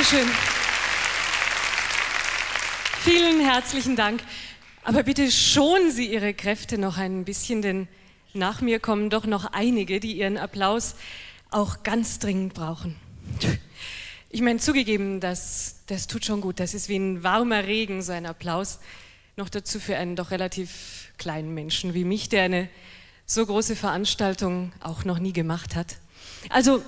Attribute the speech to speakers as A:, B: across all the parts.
A: Dankeschön. Vielen herzlichen Dank. Aber bitte schonen Sie Ihre Kräfte noch ein bisschen, denn nach mir kommen doch noch einige, die Ihren Applaus auch ganz dringend brauchen. Ich meine, zugegeben, das, das tut schon gut. Das ist wie ein warmer Regen, so ein Applaus. Noch dazu für einen doch relativ kleinen Menschen wie mich, der eine so große Veranstaltung auch noch nie gemacht hat. Also,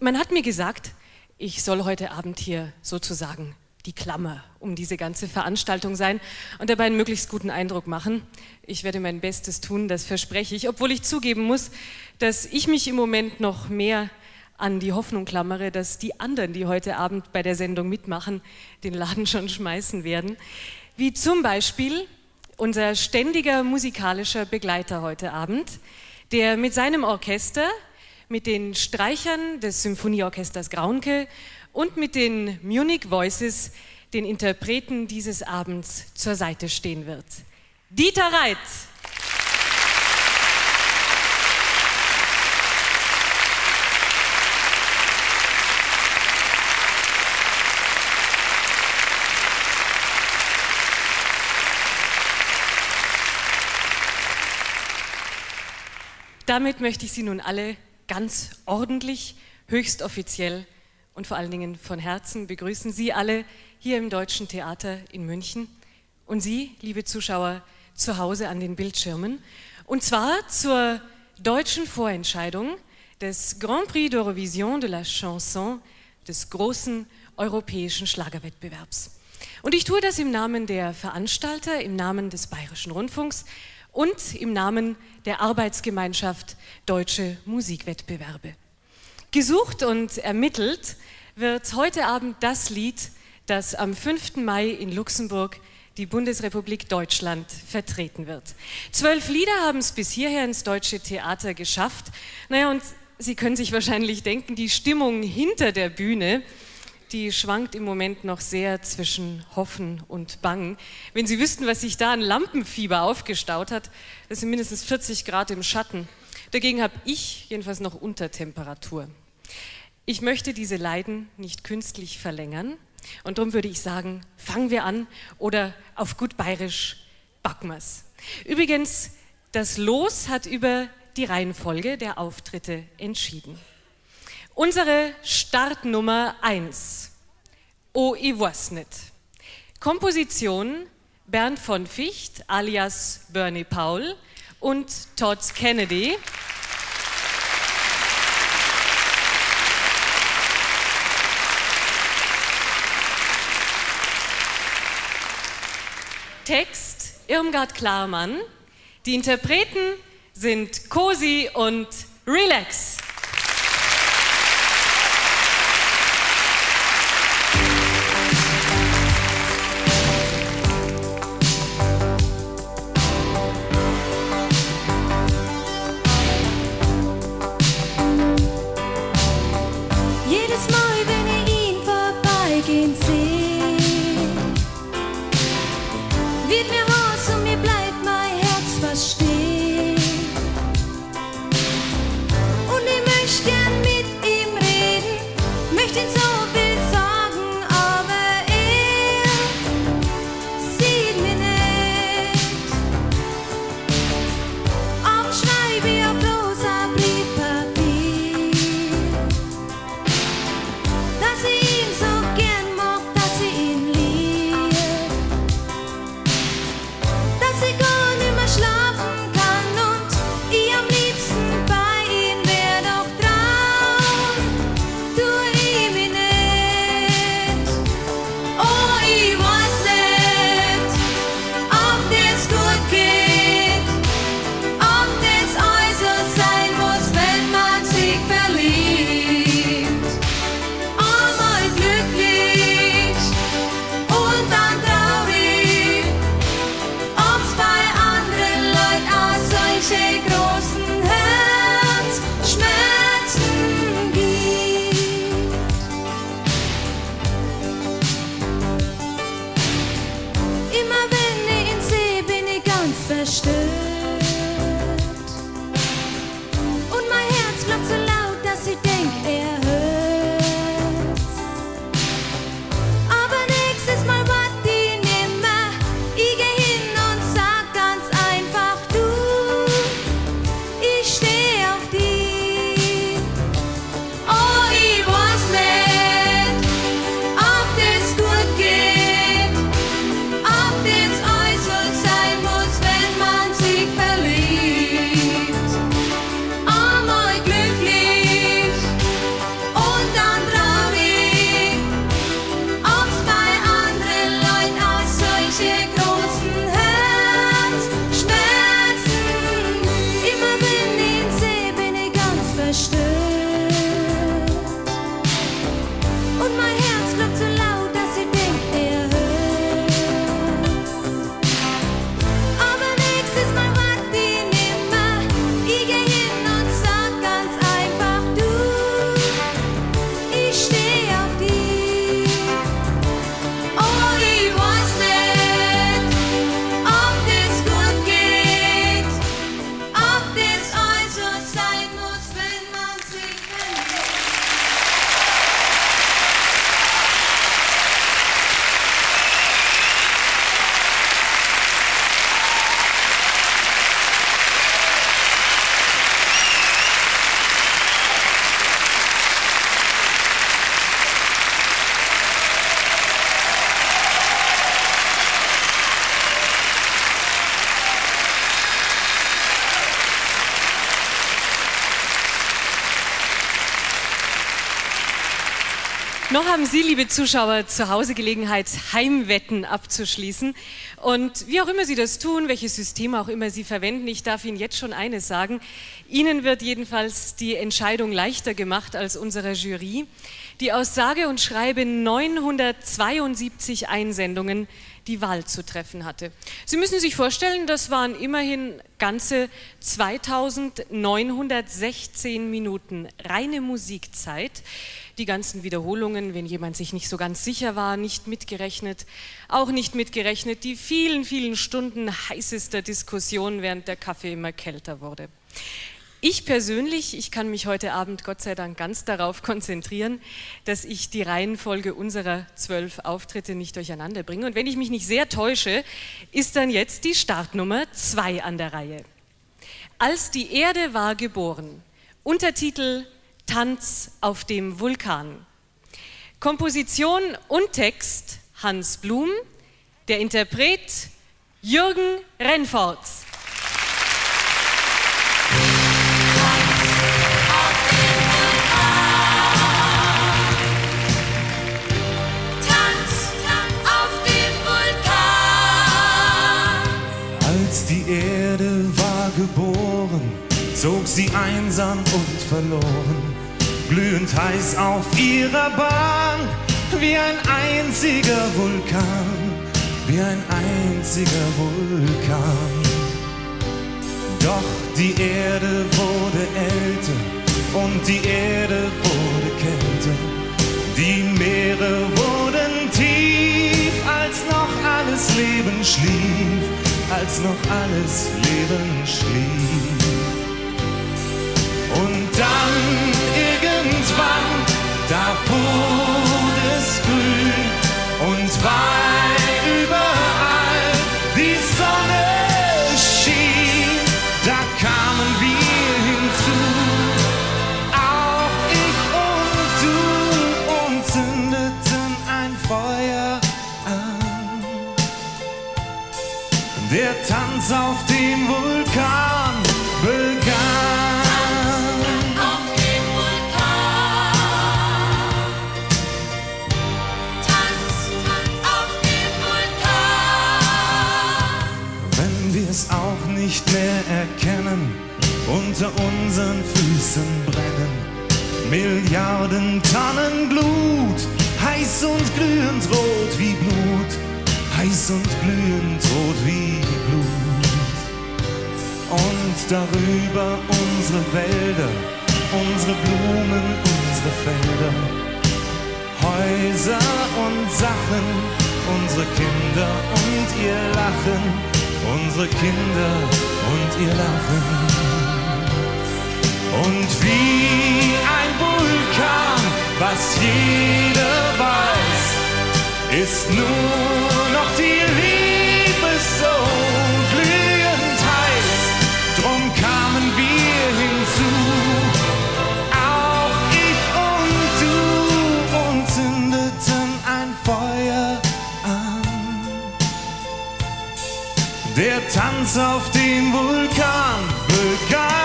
A: man hat mir gesagt, ich soll heute Abend hier sozusagen die Klammer um diese ganze Veranstaltung sein und dabei einen möglichst guten Eindruck machen. Ich werde mein Bestes tun, das verspreche ich, obwohl ich zugeben muss, dass ich mich im Moment noch mehr an die Hoffnung klammere, dass die anderen, die heute Abend bei der Sendung mitmachen, den Laden schon schmeißen werden. Wie zum Beispiel unser ständiger musikalischer Begleiter heute Abend, der mit seinem Orchester, mit den Streichern des Symphonieorchesters Graunke und mit den Munich Voices den Interpreten dieses Abends zur Seite stehen wird. Dieter Reit. Damit möchte ich Sie nun alle ganz ordentlich, höchst offiziell und vor allen Dingen von Herzen begrüßen Sie alle hier im Deutschen Theater in München und Sie, liebe Zuschauer, zu Hause an den Bildschirmen. Und zwar zur deutschen Vorentscheidung des Grand Prix d'Eurovision de la Chanson, des großen europäischen Schlagerwettbewerbs. Und ich tue das im Namen der Veranstalter, im Namen des Bayerischen Rundfunks und im Namen der Arbeitsgemeinschaft Deutsche Musikwettbewerbe. Gesucht und ermittelt wird heute Abend das Lied, das am 5. Mai in Luxemburg die Bundesrepublik Deutschland vertreten wird. Zwölf Lieder haben es bis hierher ins deutsche Theater geschafft. Naja, und Sie können sich wahrscheinlich denken, die Stimmung hinter der Bühne die schwankt im Moment noch sehr zwischen Hoffen und Bangen. Wenn Sie wüssten, was sich da an Lampenfieber aufgestaut hat, das sind mindestens 40 Grad im Schatten. Dagegen habe ich jedenfalls noch Untertemperatur. Ich möchte diese Leiden nicht künstlich verlängern und darum würde ich sagen, fangen wir an oder auf gut bayerisch backmas. Übrigens, das Los hat über die Reihenfolge der Auftritte entschieden. Unsere Startnummer 1. O i nicht. Komposition Bernd von Ficht alias Bernie Paul und Todd Kennedy. Text Irmgard Klarmann. Die Interpreten sind Cosi und Relax. Haben Sie, liebe Zuschauer, zu Hause Gelegenheit, Heimwetten abzuschließen. Und wie auch immer Sie das tun, welches System auch immer Sie verwenden, ich darf Ihnen jetzt schon eines sagen. Ihnen wird jedenfalls die Entscheidung leichter gemacht als unserer Jury, die aus sage und schreibe 972 Einsendungen die Wahl zu treffen hatte. Sie müssen sich vorstellen, das waren immerhin ganze 2916 Minuten reine Musikzeit. Die ganzen Wiederholungen, wenn jemand sich nicht so ganz sicher war, nicht mitgerechnet. Auch nicht mitgerechnet die vielen, vielen Stunden heißester Diskussion, während der Kaffee immer kälter wurde. Ich persönlich, ich kann mich heute Abend Gott sei Dank ganz darauf konzentrieren, dass ich die Reihenfolge unserer zwölf Auftritte nicht durcheinander bringe. Und wenn ich mich nicht sehr täusche, ist dann jetzt die Startnummer zwei an der Reihe. Als die Erde war geboren. Untertitel Tanz auf dem Vulkan. Komposition und Text Hans Blum, der Interpret Jürgen Rennforts.
B: Zog sie einsam und verloren, glühend heiß auf ihrer Bahn, wie ein einziger Vulkan, wie ein einziger Vulkan. Doch die Erde wurde älter und die Erde wurde kälter, die Meere wurden tief, als noch alles Leben schlief, als noch alles Leben schlief. Weil überall die Sonne schien, da kamen wir hinzu, auch ich und du und zündeten ein Feuer an. Der Tanz auf Milliarden Tonnen heiß und glühend rot wie Blut, heiß und glühend rot wie Blut. Und darüber unsere Wälder, unsere Blumen, unsere Felder, Häuser und Sachen, unsere Kinder und ihr Lachen unsere Kinder und ihr Lachen. Und wie ein Vulkan, was jeder weiß, ist nur noch die Liebe so glühend heiß. Drum kamen wir hinzu, auch ich und du, und zündeten ein Feuer Der Tanz auf dem Vulkan begann.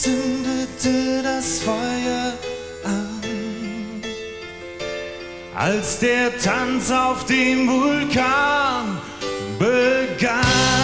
B: Zündete das Feuer an? Als der Tanz auf dem Vulkan begann.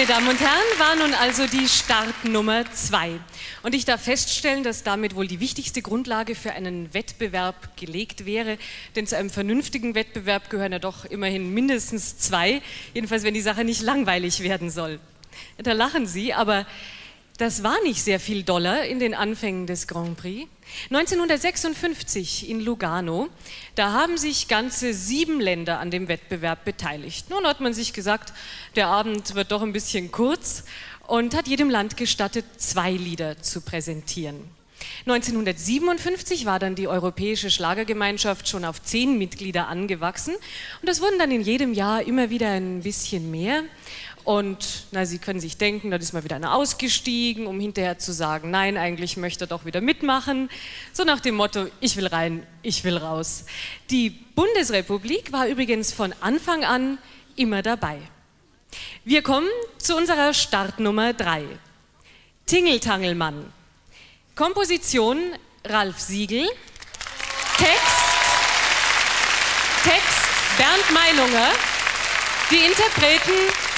A: Meine Damen und Herren, war nun also die Startnummer zwei. Und ich darf feststellen, dass damit wohl die wichtigste Grundlage für einen Wettbewerb gelegt wäre. Denn zu einem vernünftigen Wettbewerb gehören ja doch immerhin mindestens zwei. Jedenfalls, wenn die Sache nicht langweilig werden soll. Da lachen Sie, aber das war nicht sehr viel Dollar in den Anfängen des Grand Prix. 1956 in Lugano, da haben sich ganze sieben Länder an dem Wettbewerb beteiligt. Nun hat man sich gesagt, der Abend wird doch ein bisschen kurz und hat jedem Land gestattet, zwei Lieder zu präsentieren. 1957 war dann die Europäische Schlagergemeinschaft schon auf zehn Mitglieder angewachsen und das wurden dann in jedem Jahr immer wieder ein bisschen mehr. Und na, Sie können sich denken, da ist mal wieder einer ausgestiegen, um hinterher zu sagen, nein, eigentlich möchte er doch wieder mitmachen. So nach dem Motto, ich will rein, ich will raus. Die Bundesrepublik war übrigens von Anfang an immer dabei. Wir kommen zu unserer Startnummer 3. Tingeltangelmann. Komposition Ralf Siegel. Text, Text Bernd Meilunger. Die Interpreten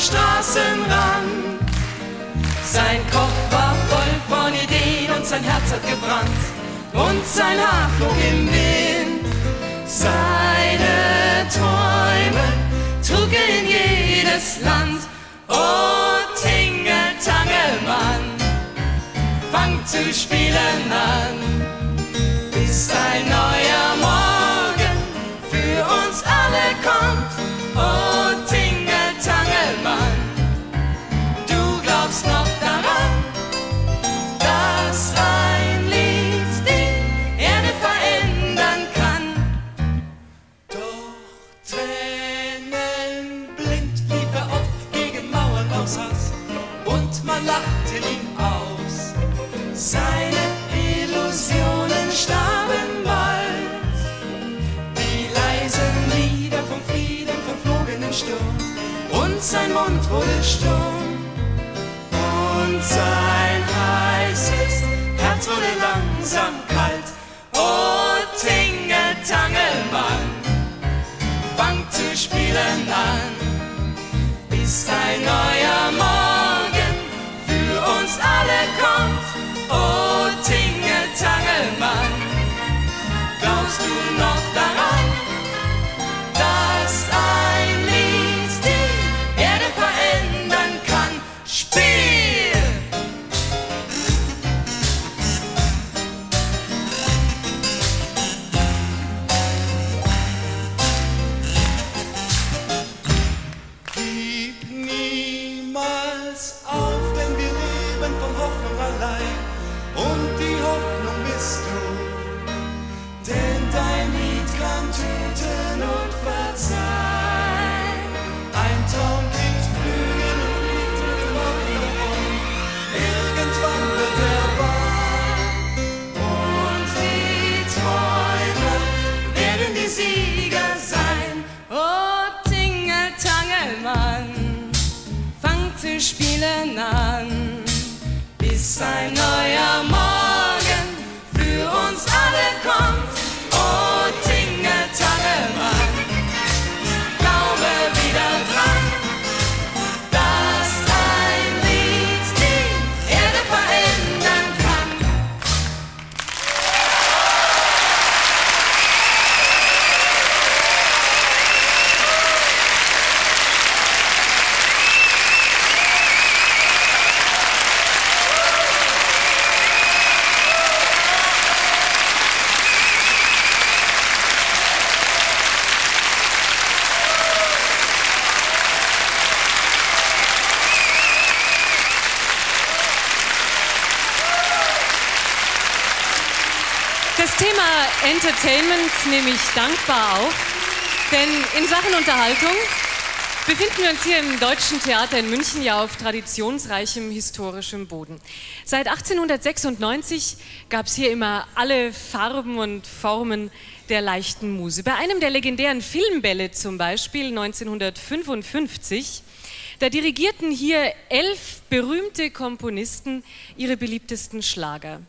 C: Straßenrand. Sein Kopf war voll von Ideen und sein Herz hat gebrannt und sein Haar flog im Wind. Seine Träume trug er in jedes Land. Oh, Tingle Tangelmann, fang zu spielen an, bis ein neuer Mund wurde stumm und sein heißes Herz wurde langsam kalt. Oh, Tingle Tangelmann, fang zu spielen an,
A: Nehme ich dankbar auf, denn in Sachen Unterhaltung befinden wir uns hier im Deutschen Theater in München ja auf traditionsreichem historischem Boden. Seit 1896 gab es hier immer alle Farben und Formen der leichten Muse. Bei einem der legendären Filmbälle zum Beispiel 1955 da dirigierten hier elf berühmte Komponisten ihre beliebtesten Schlager.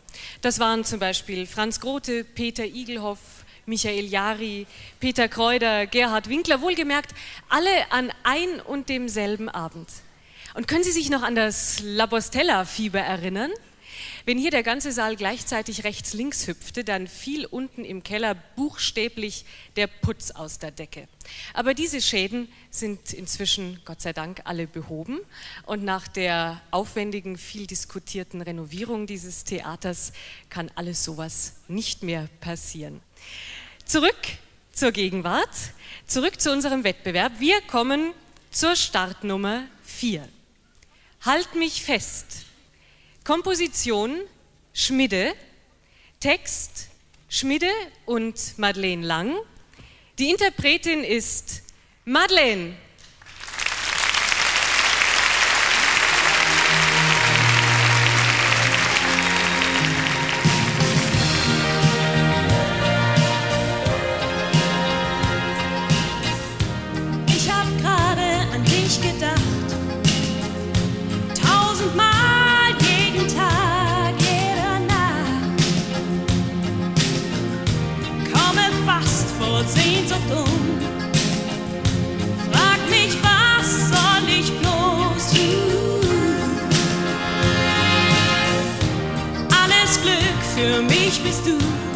A: Das waren zum Beispiel Franz Grote, Peter Igelhoff, Michael Jari, Peter Kreuder, Gerhard Winkler, wohlgemerkt alle an ein und demselben Abend.
D: Und können Sie sich noch an das Labostella-Fieber erinnern? Wenn hier der ganze Saal gleichzeitig rechts-links hüpfte, dann fiel unten im Keller buchstäblich der Putz aus der Decke. Aber diese Schäden sind inzwischen, Gott sei Dank, alle behoben. Und nach der aufwendigen, viel diskutierten Renovierung dieses Theaters kann alles sowas nicht mehr passieren. Zurück zur Gegenwart, zurück zu unserem Wettbewerb. Wir kommen zur Startnummer 4. Halt mich fest. Komposition Schmidde, Text Schmidde und Madeleine Lang. Die Interpretin ist Madeleine. Ich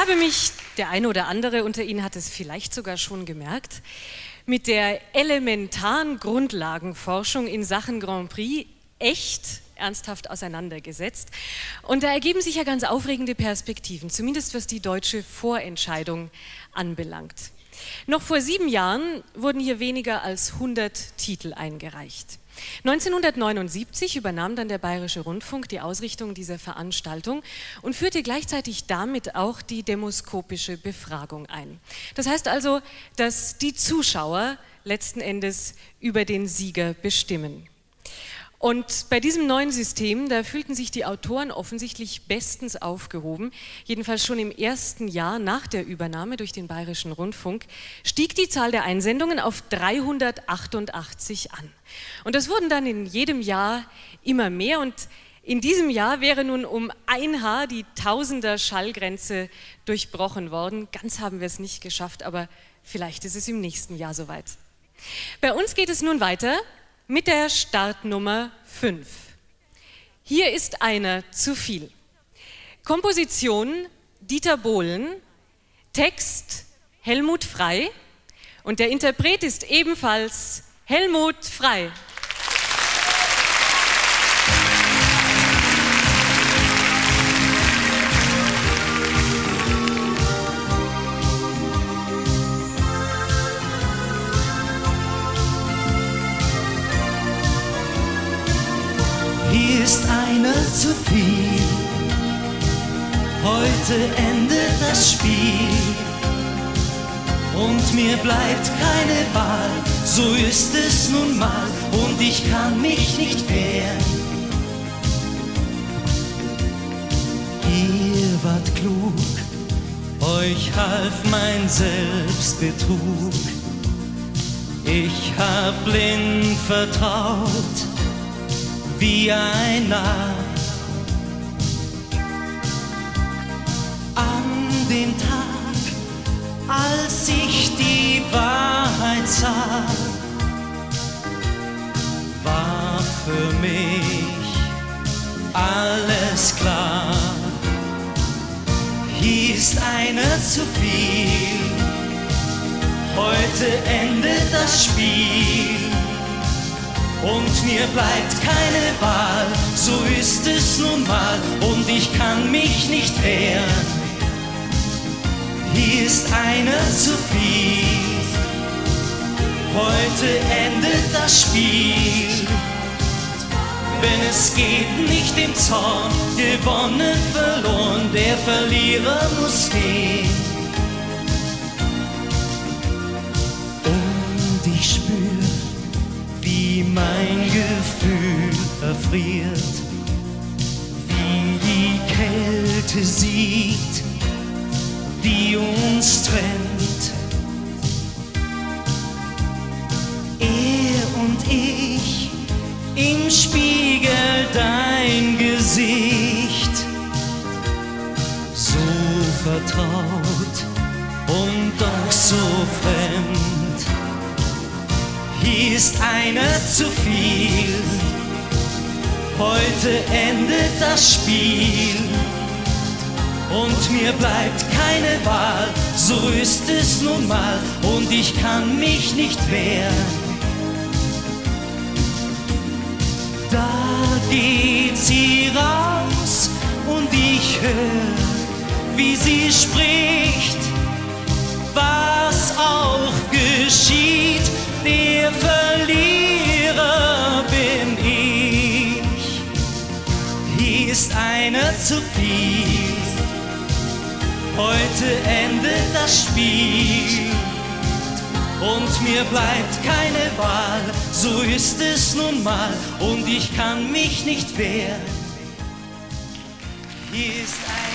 D: habe mich, der eine oder andere unter Ihnen hat es vielleicht sogar schon gemerkt, mit der elementaren Grundlagenforschung in Sachen Grand Prix echt ernsthaft auseinandergesetzt. Und da ergeben sich ja ganz aufregende Perspektiven, zumindest was die deutsche Vorentscheidung anbelangt. Noch vor sieben Jahren wurden hier weniger als 100 Titel eingereicht. 1979 übernahm dann der Bayerische Rundfunk die Ausrichtung dieser Veranstaltung und führte gleichzeitig damit auch die demoskopische Befragung ein. Das heißt also, dass die Zuschauer letzten Endes über den Sieger bestimmen.
A: Und bei diesem neuen System, da fühlten sich die Autoren offensichtlich bestens aufgehoben. Jedenfalls schon im ersten Jahr nach der Übernahme durch den Bayerischen Rundfunk stieg die Zahl der Einsendungen auf 388 an. Und das wurden dann in jedem Jahr immer mehr und in diesem Jahr wäre nun um ein Haar die Tausender Schallgrenze durchbrochen worden. Ganz haben wir es nicht geschafft, aber vielleicht ist es im nächsten Jahr soweit. Bei uns geht es nun weiter mit der Startnummer 5. Hier ist einer zu viel. Komposition Dieter Bohlen, Text Helmut Frei und der Interpret ist ebenfalls Helmut Frei.
E: Ist einer zu viel. Heute endet das Spiel und mir bleibt keine Wahl. So ist es nun mal und ich kann mich nicht wehren. Ihr wart klug, euch half mein Selbstbetrug. Ich hab blind vertraut wie ein Narr. An dem Tag, als ich die Wahrheit sah, war für mich alles klar. Hier ist einer zu viel, heute endet das Spiel und mir bleibt keine Wahl, so ist es nun mal und ich kann mich nicht wehren. Hier ist einer zu viel, heute endet das Spiel. Wenn es geht, nicht im Zorn, gewonnen, verloren, der Verlierer muss gehen. Wie mein Gefühl erfriert, wie die Kälte sieht, die uns trennt. Er und ich, im Spiegel dein Gesicht, so vertraut und doch so fremd hier ist einer zu viel. Heute endet das Spiel. Und mir bleibt keine Wahl, so ist es nun mal. Und ich kann mich nicht wehren. Da geht sie raus. Und ich höre, wie sie spricht, was auch geschieht der Verlierer bin ich. Hier ist einer zu viel. Heute endet das Spiel. Und mir bleibt keine Wahl, so ist es nun mal, und ich kann mich nicht wehren. Hier ist
A: ein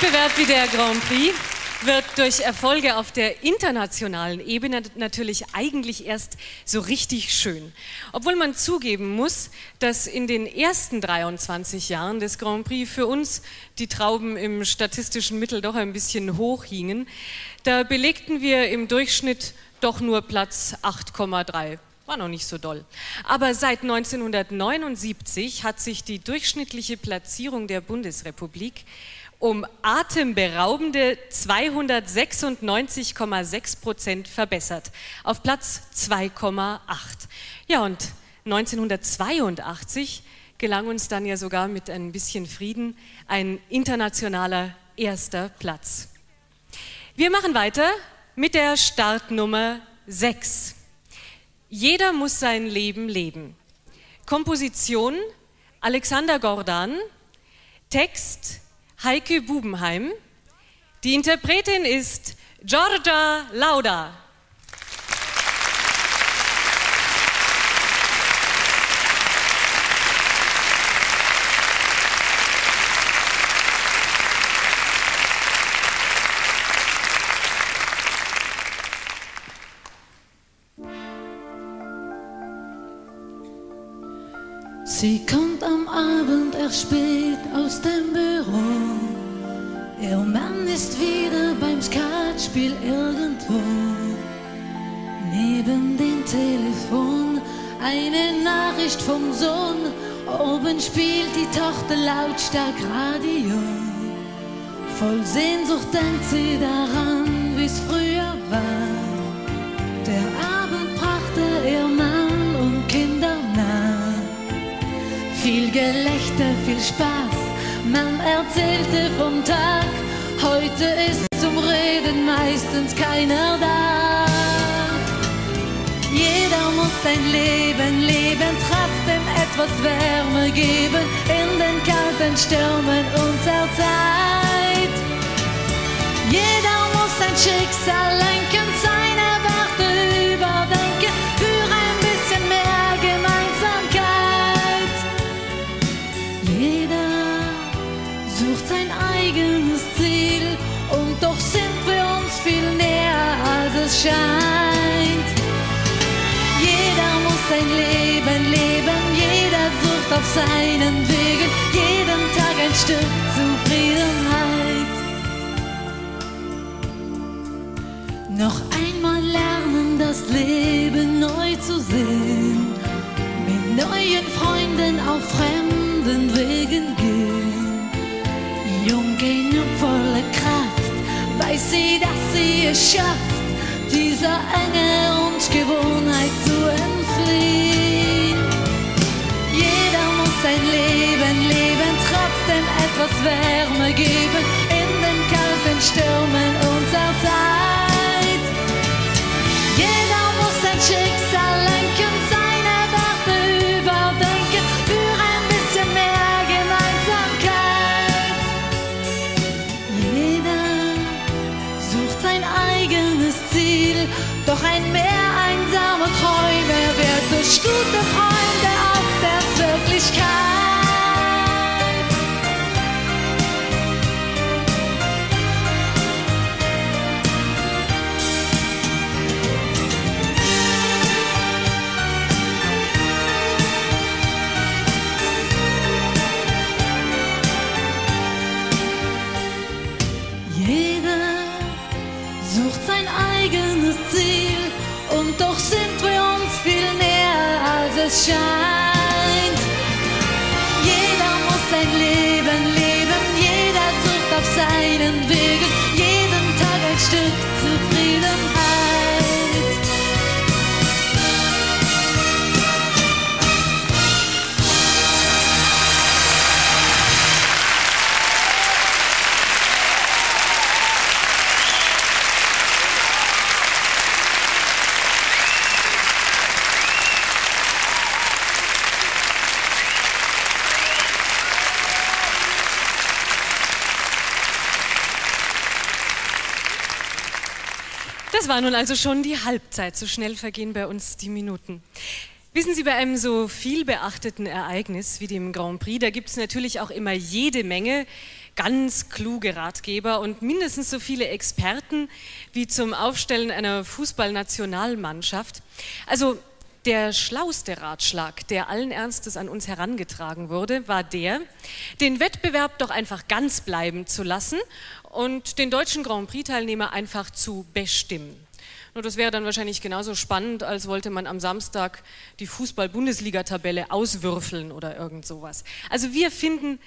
A: Wettbewerb wie der Grand Prix wird durch Erfolge auf der internationalen Ebene natürlich eigentlich erst so richtig schön. Obwohl man zugeben muss, dass in den ersten 23 Jahren des Grand Prix für uns die Trauben im statistischen Mittel doch ein bisschen hoch hingen, da belegten wir im Durchschnitt doch nur Platz 8,3 war noch nicht so doll. Aber seit 1979 hat sich die durchschnittliche Platzierung der Bundesrepublik um atemberaubende 296,6 Prozent verbessert, auf Platz 2,8. Ja, und 1982 gelang uns dann ja sogar mit ein bisschen Frieden ein internationaler erster Platz. Wir machen weiter mit der Startnummer 6. Jeder muss sein Leben leben. Komposition Alexander Gordan, Text Heike Bubenheim. Die Interpretin ist Giorgia Lauda.
F: Sie kommt am Abend erst spät aus dem Büro. Ihr Mann ist wieder beim Skatspiel irgendwo. Neben dem Telefon eine Nachricht vom Sohn. Oben spielt die Tochter lautstark Radio. Voll Sehnsucht denkt sie daran, viel Spaß, man erzählte vom Tag. Heute ist zum Reden meistens keiner da. Jeder muss sein Leben leben, trotzdem etwas Wärme geben in den kalten Stürmen unserer Zeit. Jeder muss sein Schicksal lenken, scheint. Jeder muss sein Leben leben, jeder sucht auf seinen Wegen, jeden Tag ein Stück Zufriedenheit. Noch einmal lernen, das Leben neu zu sehen, mit neuen Freunden auf fremden Wegen gehen. Jung genug voller Kraft, weiß sie, dass sie es schafft, dieser Enge und Gewohnheit zu entfliehen. Jeder muss sein Leben leben, trotzdem etwas Wärme geben in den kalten Stürmen
A: war nun also schon die Halbzeit. So schnell vergehen bei uns die Minuten. Wissen Sie, bei einem so viel beachteten Ereignis wie dem Grand Prix, da gibt es natürlich auch immer jede Menge ganz kluge Ratgeber und mindestens so viele Experten wie zum Aufstellen einer Fußballnationalmannschaft. Also der schlauste Ratschlag, der allen Ernstes an uns herangetragen wurde, war der, den Wettbewerb doch einfach ganz bleiben zu lassen und den deutschen Grand Prix-Teilnehmer einfach zu bestimmen. Nur das wäre dann wahrscheinlich genauso spannend, als wollte man am Samstag die Fußball-Bundesliga-Tabelle auswürfeln oder irgend sowas. Also wir finden,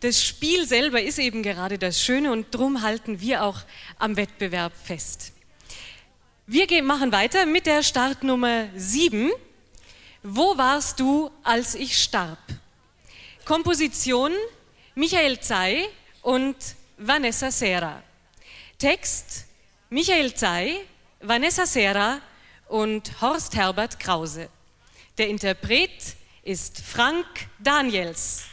A: das Spiel selber ist eben gerade das Schöne und drum halten wir auch am Wettbewerb fest. Wir machen weiter mit der Startnummer 7. Wo warst du, als ich starb? Komposition Michael Zey und Vanessa Serra. Text Michael Zey, Vanessa Serra und Horst Herbert Krause. Der Interpret ist Frank Daniels.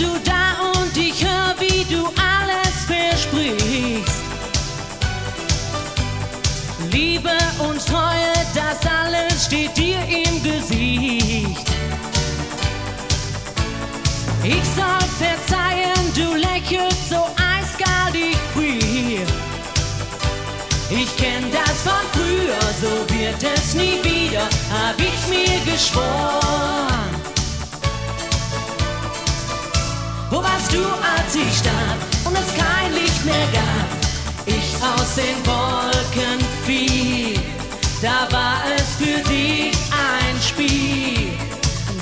D: Bist du da und ich hör, wie du alles versprichst. Liebe und Treue, das alles steht dir im Gesicht. Ich soll verzeihen, du lächelst so eiskaltig früh. Ich kenn das von früher, so wird es nie wieder, hab ich mir geschworen. Wo warst du, als ich starb und es kein Licht mehr gab? Ich aus den Wolken fiel, da war es für dich ein Spiel.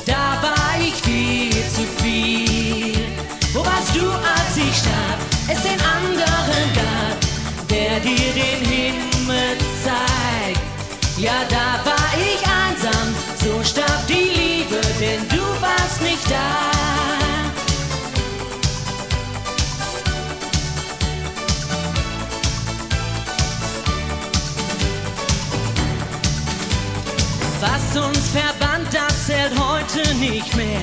D: Da war ich dir zu viel. Wo warst du, als ich starb? Es den anderen gab, der dir den uns verband, das zählt heute nicht mehr.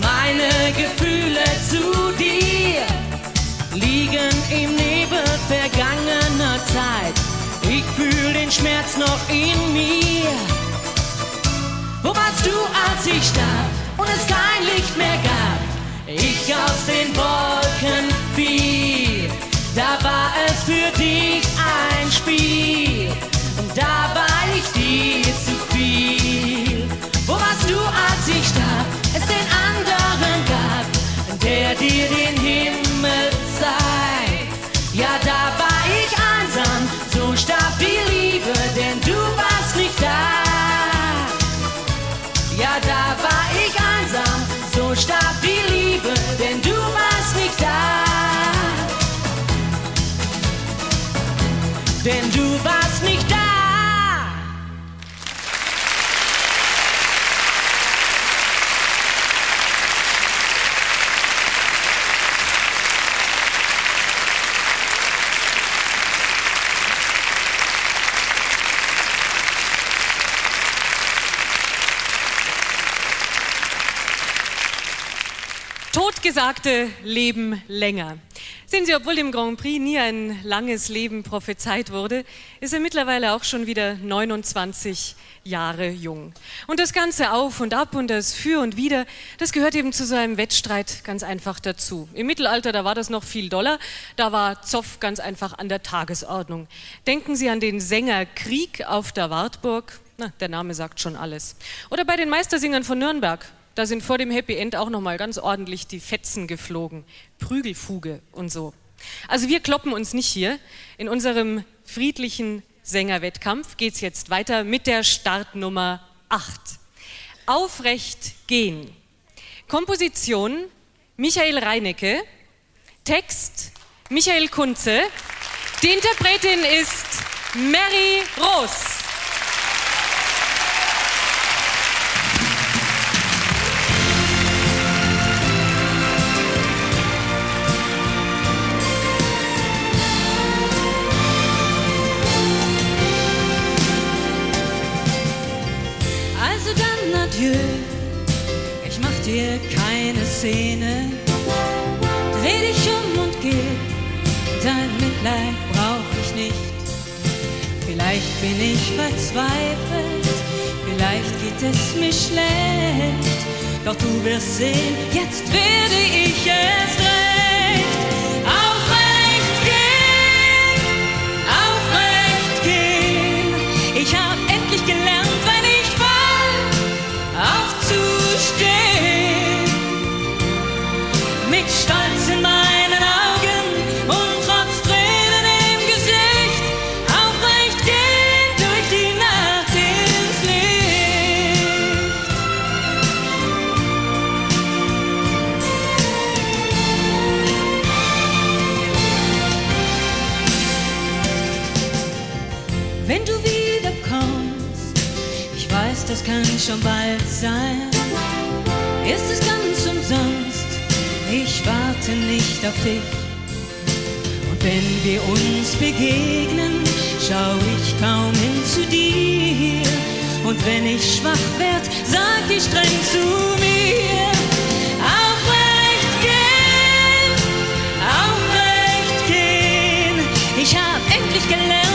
D: Meine Gefühle zu dir liegen im Nebel vergangener Zeit. Ich fühl den Schmerz noch in mir. Wo warst du, als ich starb und es kein Licht mehr gab? Ich aus den Wolken fiel, da war es für dich ein Spiel. Und da war
A: Totgesagte leben länger. Sehen Sie, obwohl dem Grand Prix nie ein langes Leben prophezeit wurde, ist er mittlerweile auch schon wieder 29 Jahre jung. Und das Ganze auf und ab und das Für und Wider, das gehört eben zu so einem Wettstreit ganz einfach dazu. Im Mittelalter, da war das noch viel doller, da war Zoff ganz einfach an der Tagesordnung. Denken Sie an den Sänger Krieg auf der Wartburg, na, der Name sagt schon alles. Oder bei den Meistersingern von Nürnberg, da sind vor dem Happy End auch nochmal ganz ordentlich die Fetzen geflogen. Prügelfuge und so. Also wir kloppen uns nicht hier. In unserem friedlichen Sängerwettkampf geht es jetzt weiter mit der Startnummer 8. Aufrecht gehen. Komposition Michael Reinecke. Text Michael Kunze. Die Interpretin ist Mary Roos.
D: Adieu, ich mach dir keine Szene. Dreh dich um und geh, dein Mitleid brauch ich nicht. Vielleicht bin ich verzweifelt, vielleicht geht es mir schlecht. Doch du wirst sehen, jetzt werde ich erst recht. Schon bald sein. Ist es ganz umsonst, ich warte nicht auf dich. Und wenn wir uns begegnen, schau ich kaum hin zu dir. Und wenn ich schwach werd, sag ich streng zu mir. Aufrecht gehen, aufrecht gehen. Ich hab endlich gelernt,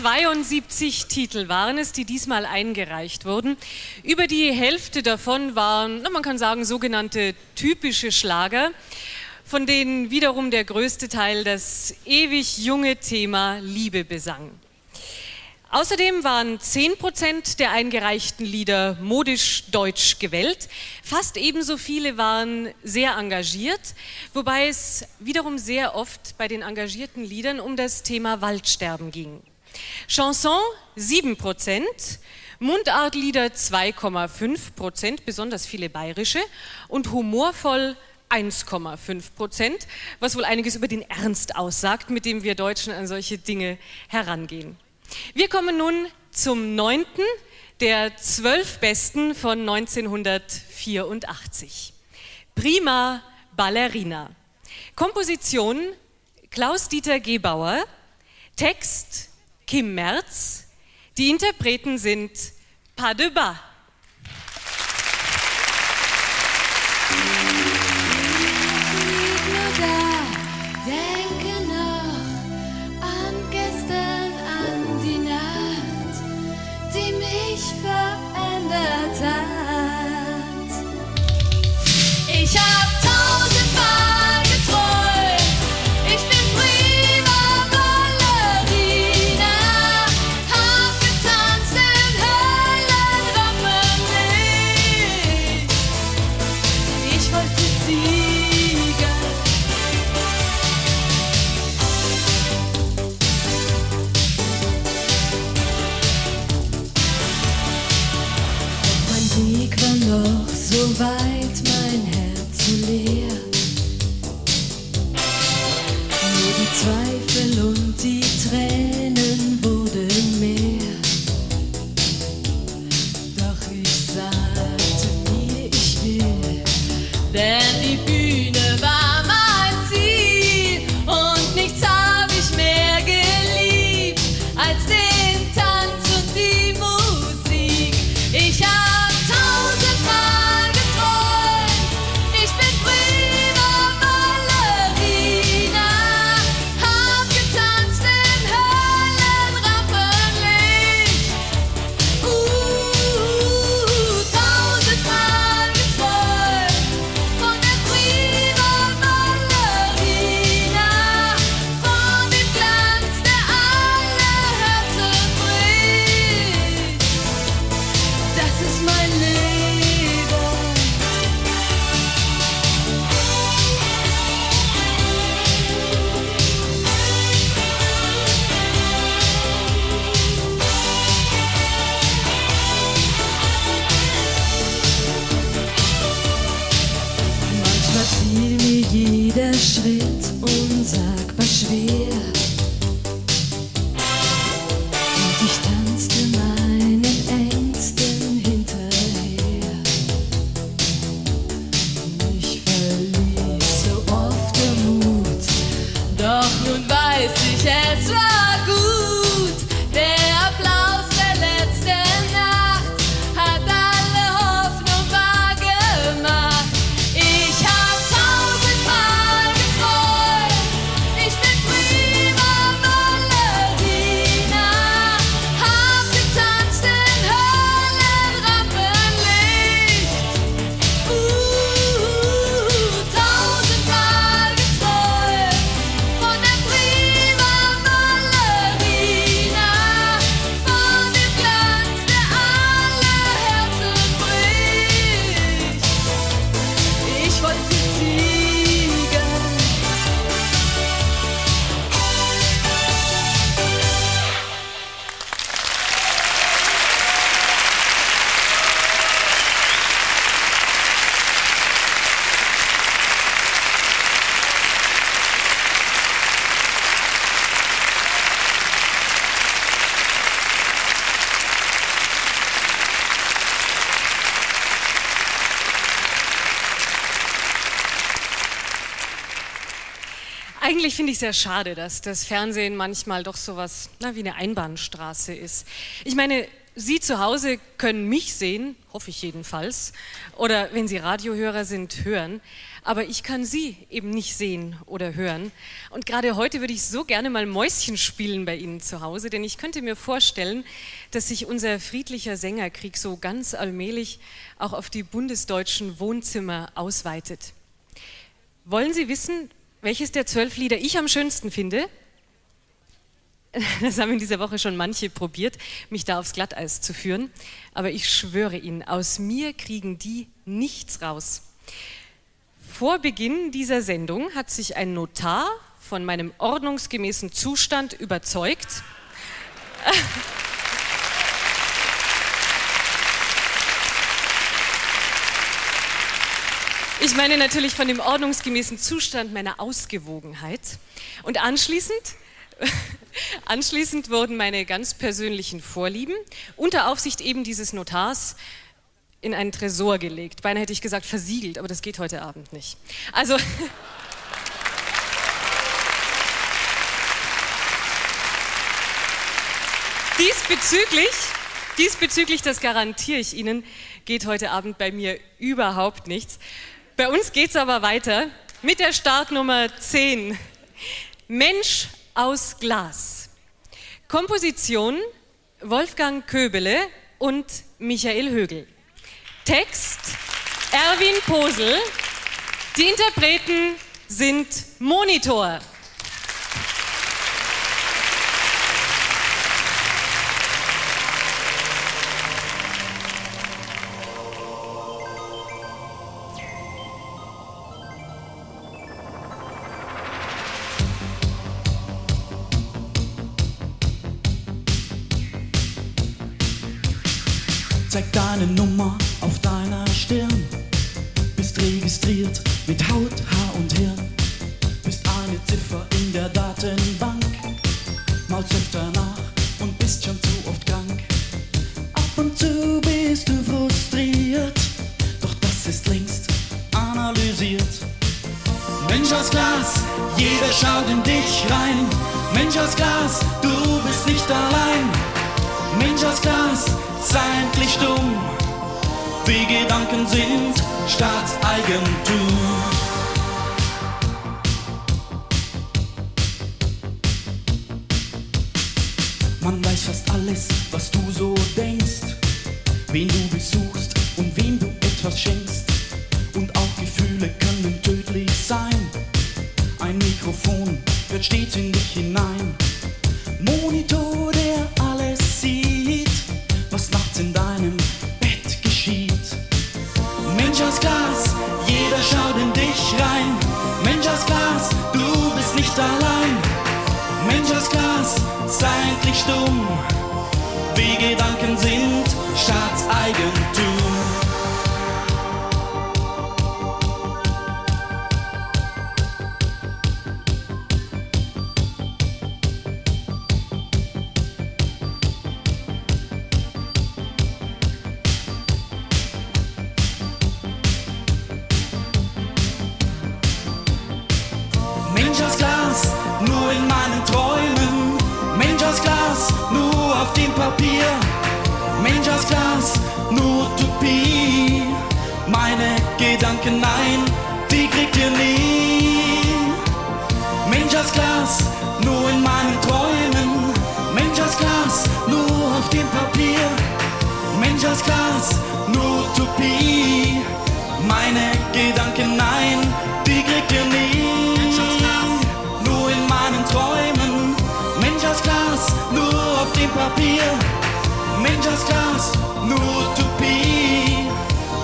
A: 972 Titel waren es, die diesmal eingereicht wurden. Über die Hälfte davon waren, man kann sagen, sogenannte typische Schlager, von denen wiederum der größte Teil das ewig junge Thema Liebe besang. Außerdem waren 10% der eingereichten Lieder modisch deutsch gewählt. Fast ebenso viele waren sehr engagiert, wobei es wiederum sehr oft bei den engagierten Liedern um das Thema Waldsterben ging. Chanson 7%, Mundartlieder 2,5%, besonders viele bayerische, und humorvoll 1,5%, was wohl einiges über den Ernst aussagt, mit dem wir Deutschen an solche Dinge herangehen. Wir kommen nun zum neunten der zwölf besten von 1984. Prima Ballerina. Komposition Klaus-Dieter Gebauer. Text Kim Merz. Die Interpreten sind Pas de Bas. Eigentlich finde ich sehr schade, dass das Fernsehen manchmal doch sowas na, wie eine Einbahnstraße ist. Ich meine, Sie zu Hause können mich sehen, hoffe ich jedenfalls, oder wenn Sie Radiohörer sind, hören, aber ich kann Sie eben nicht sehen oder hören. Und gerade heute würde ich so gerne mal Mäuschen spielen bei Ihnen zu Hause, denn ich könnte mir vorstellen, dass sich unser friedlicher Sängerkrieg so ganz allmählich auch auf die bundesdeutschen Wohnzimmer ausweitet. Wollen Sie wissen, welches der zwölf Lieder ich am schönsten finde? Das haben in dieser Woche schon manche probiert, mich da aufs Glatteis zu führen. Aber ich schwöre Ihnen, aus mir kriegen die nichts raus. Vor Beginn dieser Sendung hat sich ein Notar von meinem ordnungsgemäßen Zustand überzeugt. Ich meine natürlich von dem ordnungsgemäßen Zustand meiner Ausgewogenheit. Und anschließend Anschließend wurden meine ganz persönlichen Vorlieben unter Aufsicht eben dieses Notars in einen Tresor gelegt. Beinahe hätte ich gesagt versiegelt, aber das geht heute Abend nicht. Also. diesbezüglich, diesbezüglich, das garantiere ich Ihnen, geht heute Abend bei mir überhaupt nichts. Bei uns geht es aber weiter mit der Startnummer 10. Mensch aus Glas. Komposition Wolfgang Köbele und Michael Högel. Text Erwin Posel. Die Interpreten sind Monitor.
G: Schaut in dich rein. Mensch aus Glas, du bist nicht allein. Mensch aus Glas, sei endlich dumm. Die Gedanken sind Staatseigentum. Man weiß fast alles, was du so denkst, wen du besuchst und wem du etwas schenkst. Hört stets in dich hinein. Monitor, der alles sieht, was nachts in deinem Bett geschieht. Mensch aus Glas, jeder schaut in dich rein. Mensch aus Glas, du bist nicht allein. Mensch aus Glas, sei endlich stumm. Die Gedanken sind Staatseigentum. Papier. Aus Glas, nur Utopie.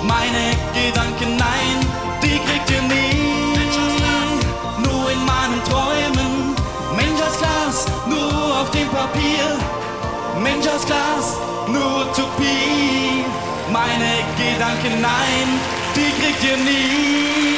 G: Meine Gedanken, nein, die kriegt ihr nie. Nur in meinen Träumen. Aus Glas, nur auf dem Papier. Aus Glas, nur Utopie. Meine Gedanken, nein, die kriegt ihr nie.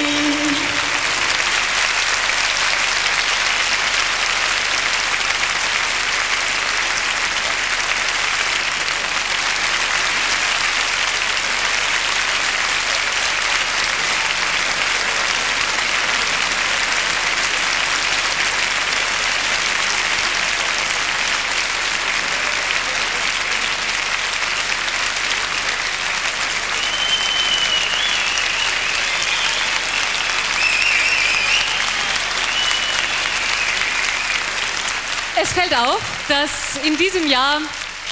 A: es fällt auf, dass in diesem Jahr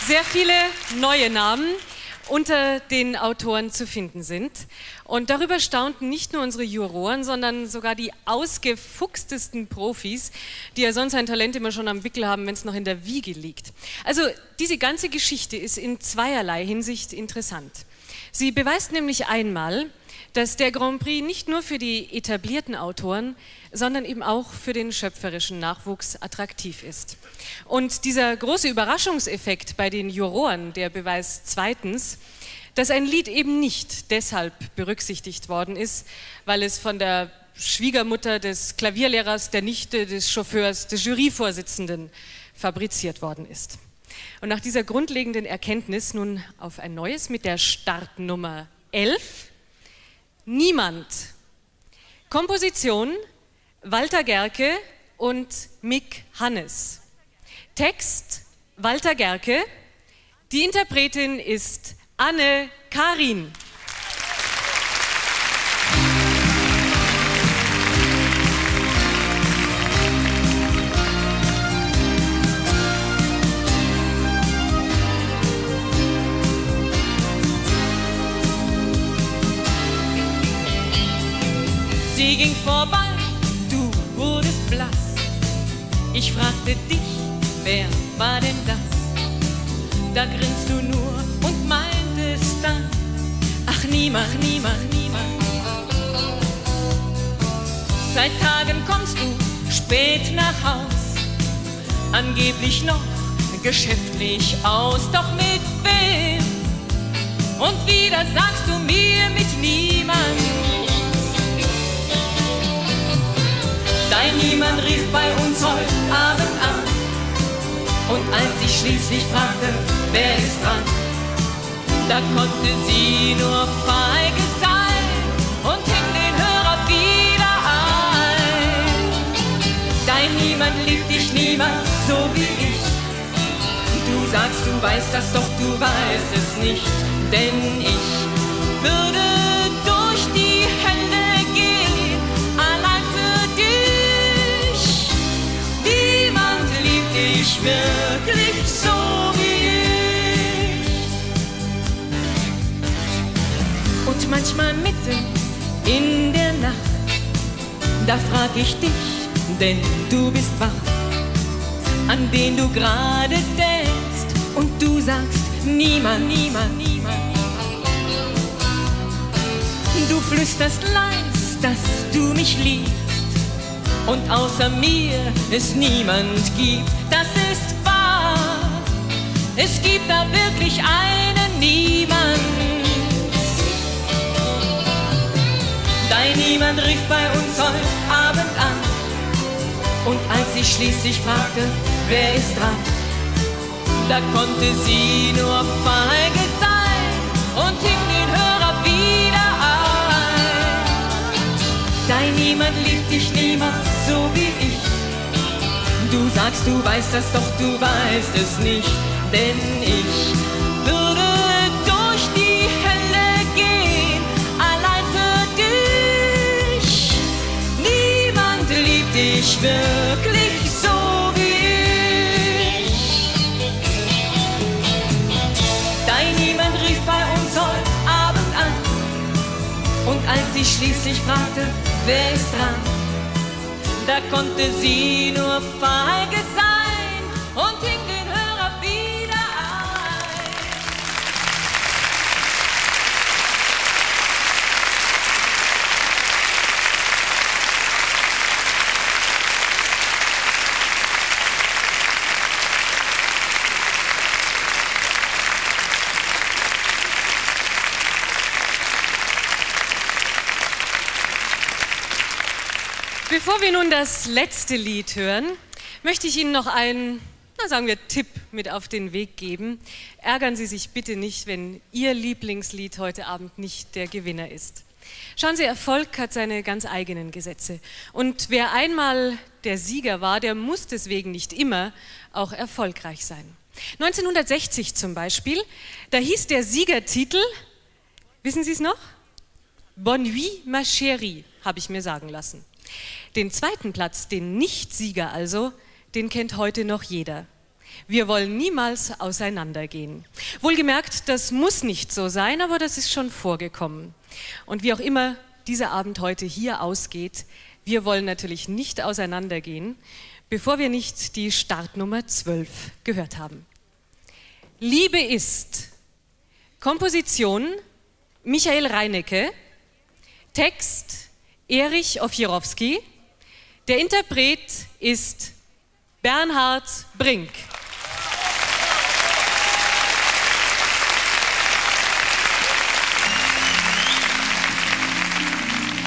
A: sehr viele neue Namen unter den Autoren zu finden sind. Und darüber staunten nicht nur unsere Juroren, sondern sogar die ausgefuchstesten Profis, die ja sonst ein Talent immer schon am Wickel haben, wenn es noch in der Wiege liegt. Also diese ganze Geschichte ist in zweierlei Hinsicht interessant. Sie beweist nämlich einmal, dass der Grand Prix nicht nur für die etablierten Autoren, sondern eben auch für den schöpferischen Nachwuchs attraktiv ist. Und dieser große Überraschungseffekt bei den Juroren, der beweist zweitens, dass ein Lied eben nicht deshalb berücksichtigt worden ist, weil es von der Schwiegermutter des Klavierlehrers, der Nichte des Chauffeurs, des Juryvorsitzenden fabriziert worden ist. Und nach dieser grundlegenden Erkenntnis nun auf ein neues mit der Startnummer 11. Niemand. Komposition Walter Gerke und Mick Hannes. Text Walter Gerke. Die Interpretin ist Anne Karin.
D: Ging vorbei, du wurdest blass. Ich fragte dich, wer war denn das? Da grinst du nur und meintest dann, ach niemand, niemand, niemand. Seit Tagen kommst du spät nach Haus, angeblich noch geschäftlich aus, doch mit wem? Und wieder sagst du mir mit niemand. Dein Niemand rief bei uns heute Abend an. Und als ich schließlich fragte, wer ist dran, da konnte sie nur feige sein und hing den Hörer wieder ein. Dein Niemand liebt dich niemals so wie ich. Du sagst, du weißt das, doch du weißt es nicht, denn ich würde wirklich so wie ich. Und manchmal mitten in der Nacht, da frag ich dich, denn du bist wach, an den du gerade denkst und du sagst, niemand, niemand, niemand. Du flüsterst leis, dass du mich liebst und außer mir es niemand gibt. Es gibt da wirklich einen Niemand. Dein Niemand rief bei uns heute Abend an und als ich schließlich fragte, wer ist dran, da konnte sie nur feige sein und hing den Hörer wieder ein. Dein Niemand liebt dich niemals so wie ich. Du sagst, du weißt das, doch du weißt es nicht, denn ich würde durch die Hölle gehen, allein für dich. Niemand liebt dich wirklich so wie ich. Dein Niemand rief bei uns heute Abend an. Und als sie schließlich fragte, wer ist dran, da konnte sie nur feige sein
A: Bevor wir nun das letzte Lied hören, möchte ich Ihnen noch einen, na sagen wir, Tipp mit auf den Weg geben. Ärgern Sie sich bitte nicht, wenn Ihr Lieblingslied heute Abend nicht der Gewinner ist. Schauen Sie, Erfolg hat seine ganz eigenen Gesetze. Und wer einmal der Sieger war, der muss deswegen nicht immer auch erfolgreich sein. 1960 zum Beispiel, da hieß der Siegertitel, wissen Sie es noch? Bonne nuit, ma chérie, habe ich mir sagen lassen. Den zweiten Platz, den Nicht-Sieger also, den kennt heute noch jeder. Wir wollen niemals auseinandergehen. Wohlgemerkt, das muss nicht so sein, aber das ist schon vorgekommen. Und wie auch immer dieser Abend heute hier ausgeht, wir wollen natürlich nicht auseinandergehen, bevor wir nicht die Startnummer 12 gehört haben. Liebe ist Komposition Michael Reinecke, Text Erich Ofierowski, der Interpret ist Bernhard Brink.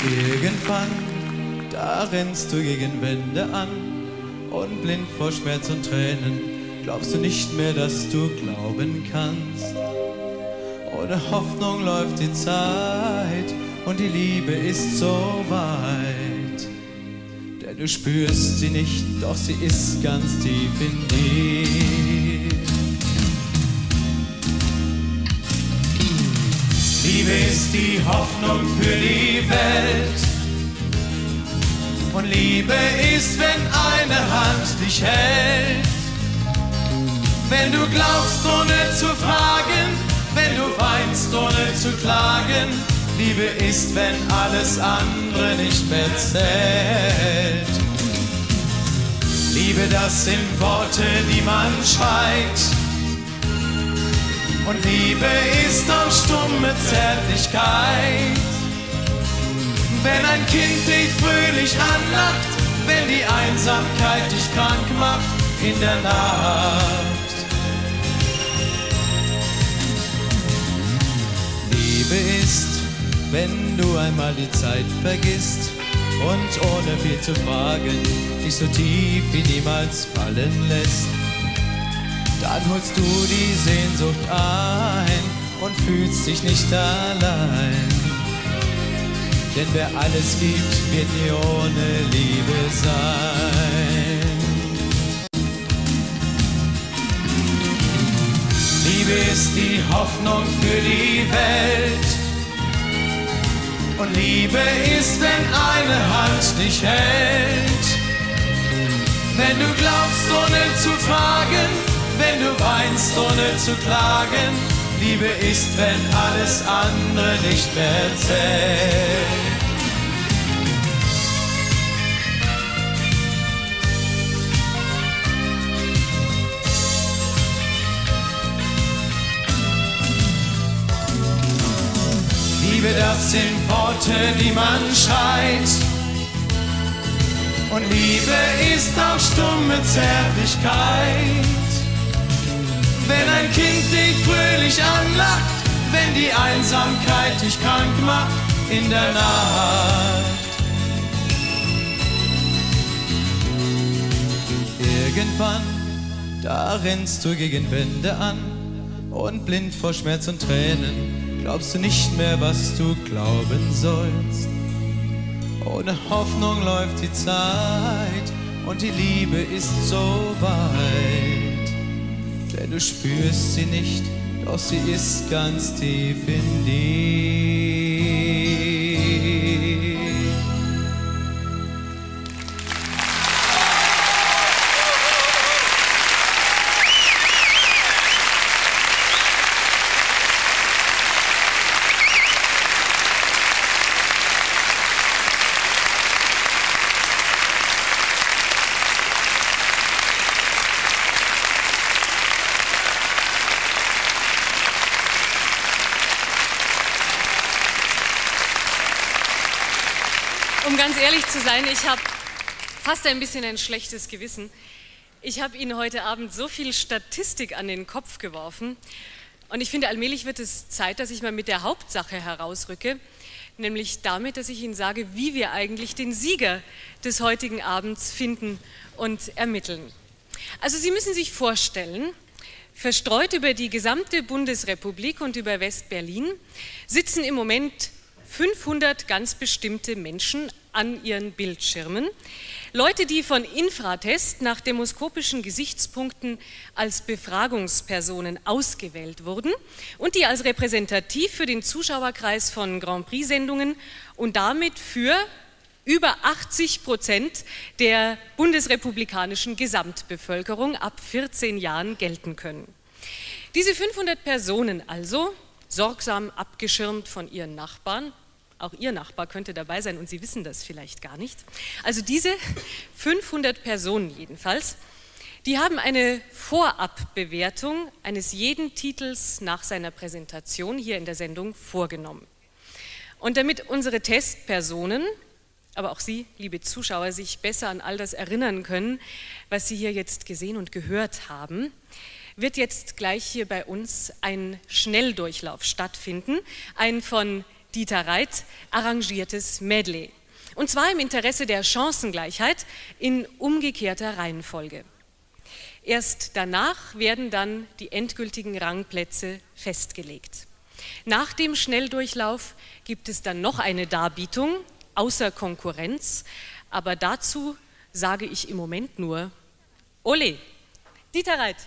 H: Irgendwann, da rennst du gegen Wände an und blind vor Schmerz und Tränen glaubst du nicht mehr, dass du glauben kannst. Ohne Hoffnung läuft die Zeit und die Liebe ist so weit. Denn du spürst sie nicht, doch sie ist ganz tief in dir.
B: Liebe ist die Hoffnung für die Welt. Und Liebe ist, wenn eine Hand dich hält. Wenn du glaubst, ohne zu fragen, wenn du weinst, ohne zu klagen. Liebe ist, wenn alles andere nicht mehr zählt. Liebe, das sind Worte, die man schreit und Liebe ist auch stumme Zärtlichkeit. Wenn ein Kind dich fröhlich anlacht, wenn die Einsamkeit dich krank macht in der Nacht.
H: Liebe ist, wenn du einmal die Zeit vergisst und ohne viel zu fragen dich so tief wie niemals fallen lässt dann holst du die Sehnsucht ein und fühlst dich nicht allein. Denn wer alles gibt, wird nie ohne Liebe sein.
B: Liebe ist die Hoffnung für die Welt. Und Liebe ist, wenn eine Hand dich hält. Wenn du glaubst, ohne zu fragen, wenn du weinst, ohne zu klagen. Liebe ist, wenn alles andere nicht mehr zählt. Liebe, das sind Worte, die man schreit. Und Liebe ist auch stumme Zärtlichkeit. Wenn ein Kind dich fröhlich anlacht, wenn die Einsamkeit dich krank macht in der Nacht.
H: Irgendwann, da rennst du gegen Wände an und blind vor Schmerz und Tränen glaubst du nicht mehr, was du glauben sollst. Ohne Hoffnung läuft die Zeit und die Liebe ist so weit denn du spürst sie nicht, doch sie ist ganz tief in dir.
A: Zu sein, ich habe fast ein bisschen ein schlechtes Gewissen. Ich habe Ihnen heute Abend so viel Statistik an den Kopf geworfen. Und ich finde, allmählich wird es Zeit, dass ich mal mit der Hauptsache herausrücke, nämlich damit, dass ich Ihnen sage, wie wir eigentlich den Sieger des heutigen Abends finden und ermitteln. Also Sie müssen sich vorstellen, verstreut über die gesamte Bundesrepublik und über West-Berlin sitzen im Moment 500 ganz bestimmte Menschen an ihren Bildschirmen. Leute, die von Infratest nach demoskopischen Gesichtspunkten als Befragungspersonen ausgewählt wurden und die als repräsentativ für den Zuschauerkreis von Grand Prix-Sendungen und damit für über 80 Prozent der bundesrepublikanischen Gesamtbevölkerung ab 14 Jahren gelten können. Diese 500 Personen also, sorgsam abgeschirmt von ihren Nachbarn, auch Ihr Nachbar könnte dabei sein und Sie wissen das vielleicht gar nicht. Also diese 500 Personen jedenfalls, die haben eine Vorabbewertung eines jeden Titels nach seiner Präsentation hier in der Sendung vorgenommen. Und damit unsere Testpersonen, aber auch Sie, liebe Zuschauer, sich besser an all das erinnern können, was Sie hier jetzt gesehen und gehört haben, wird jetzt gleich hier bei uns ein Schnelldurchlauf stattfinden, ein von Dieter Reit arrangiertes Medley. Und zwar im Interesse der Chancengleichheit in umgekehrter Reihenfolge. Erst danach werden dann die endgültigen Rangplätze festgelegt. Nach dem Schnelldurchlauf gibt es dann noch eine Darbietung außer Konkurrenz, aber dazu sage ich im Moment nur Ole. Dieter Reit.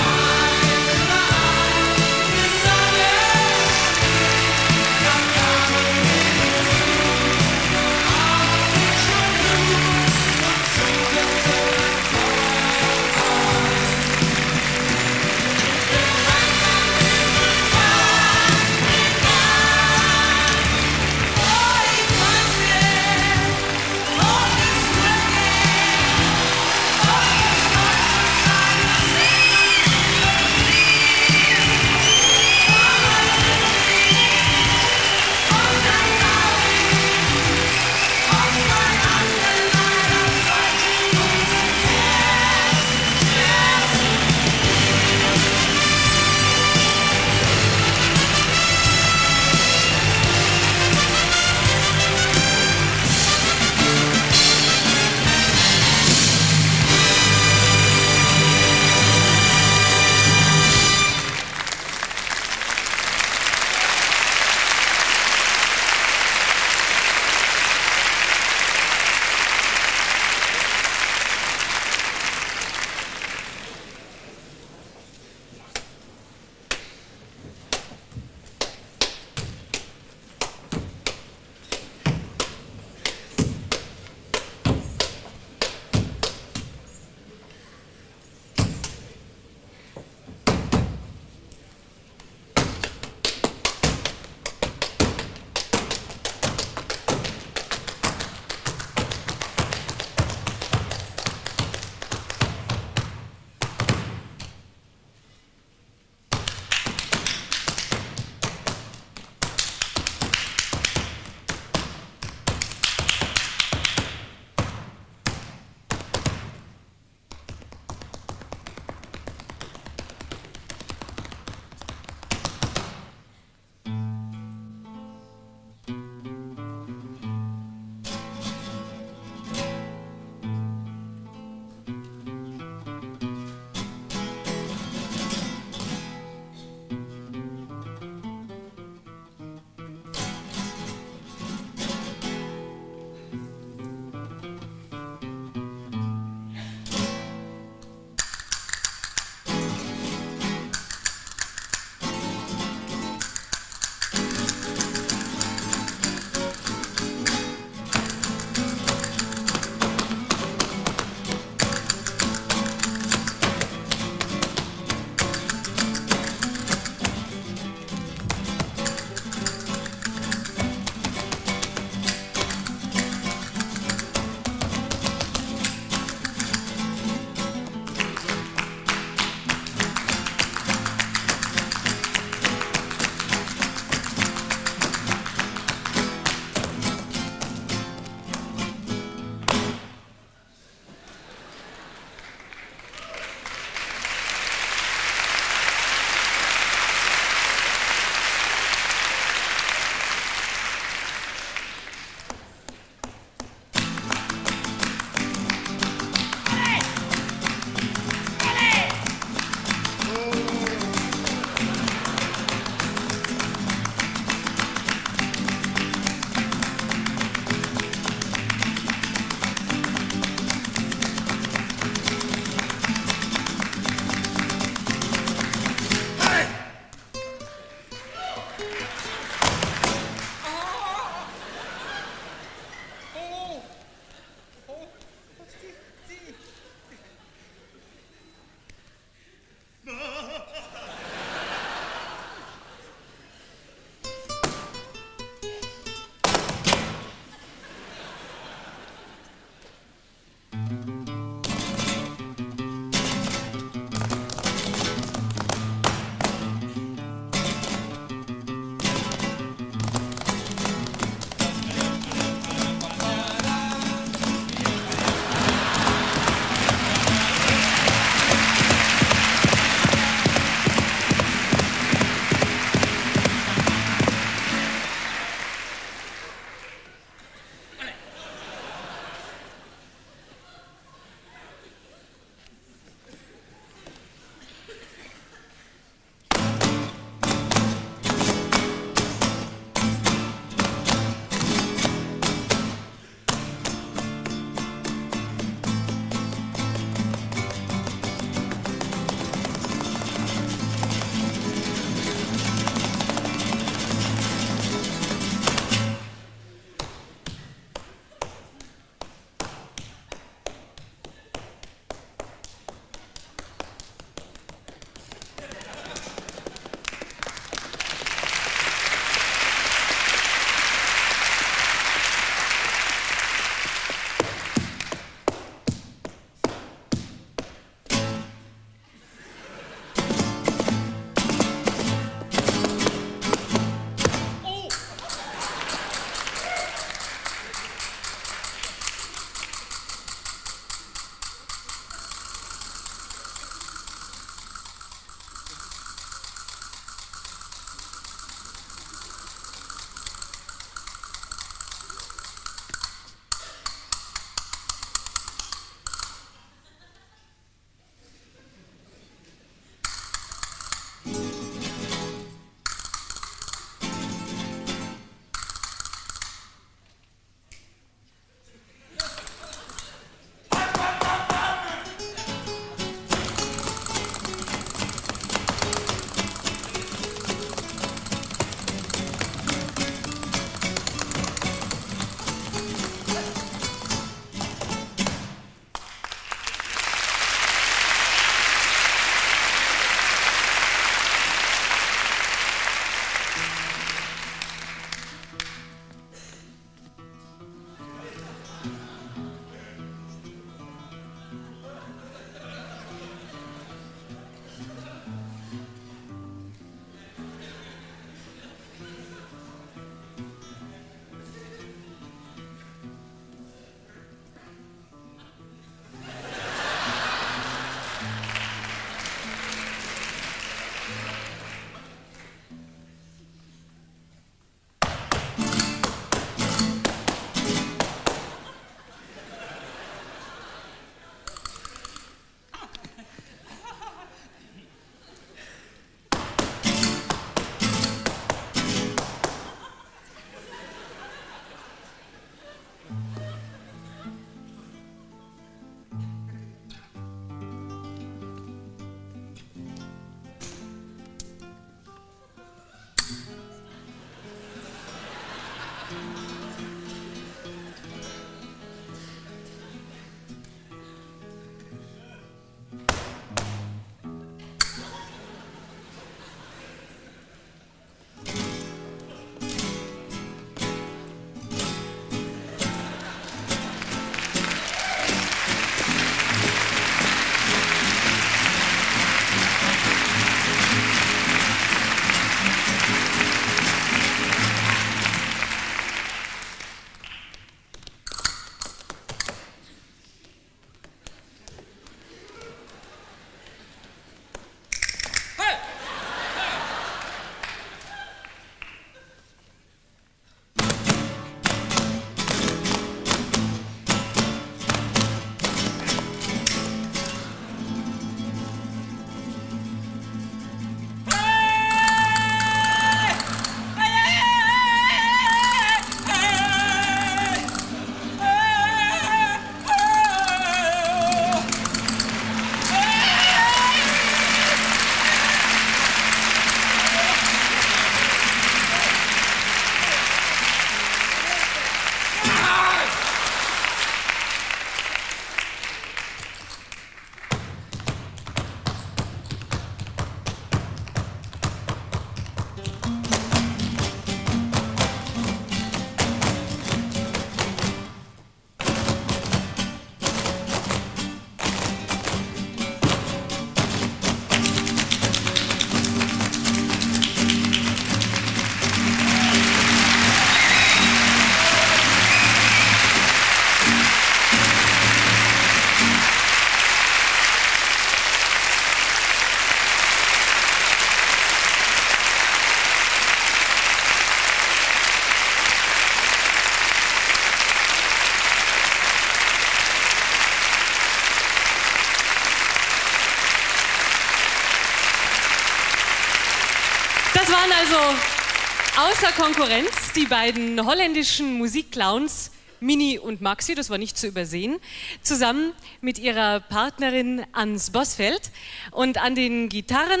A: Waren also außer Konkurrenz die beiden holländischen Musikclowns Mini und Maxi, das war nicht zu übersehen, zusammen mit ihrer Partnerin Ans Bosfeld und an den Gitarren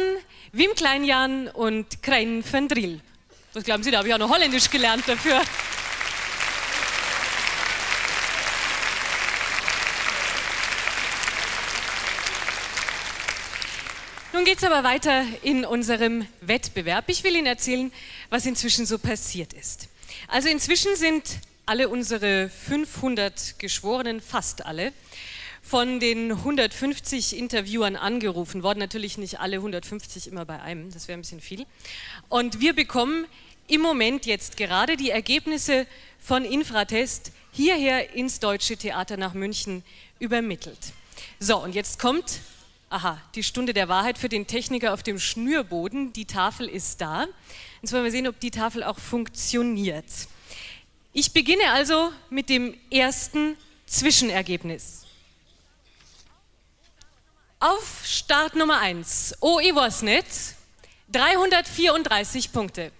A: Wim Kleinjan und Krein van Driel. Was glauben Sie, da habe ich auch noch Holländisch gelernt dafür. Nun geht es aber weiter in unserem Wettbewerb. Ich will Ihnen erzählen, was inzwischen so passiert ist. Also inzwischen sind alle unsere 500 Geschworenen, fast alle, von den 150 Interviewern angerufen worden. Natürlich nicht alle 150 immer bei einem, das wäre ein bisschen viel. Und wir bekommen im Moment jetzt gerade die Ergebnisse von Infratest hierher ins Deutsche Theater nach München übermittelt. So, und jetzt kommt Aha, die Stunde der Wahrheit für den Techniker auf dem Schnürboden. Die Tafel ist da. Jetzt wollen wir sehen, ob die Tafel auch funktioniert. Ich beginne also mit dem ersten Zwischenergebnis. Auf Start Nummer 1, O Ivosnet, 334 Punkte.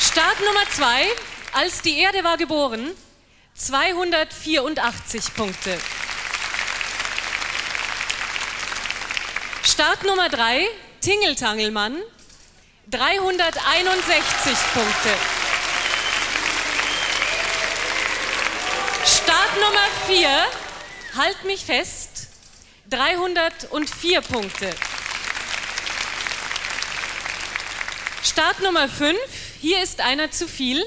A: Start Nummer 2, als die Erde war geboren, 284 Punkte. Start Nummer 3, Tingeltangelmann, 361 Punkte. Start Nummer 4, Halt mich fest, 304 Punkte. Start Nummer 5, hier ist einer zu viel,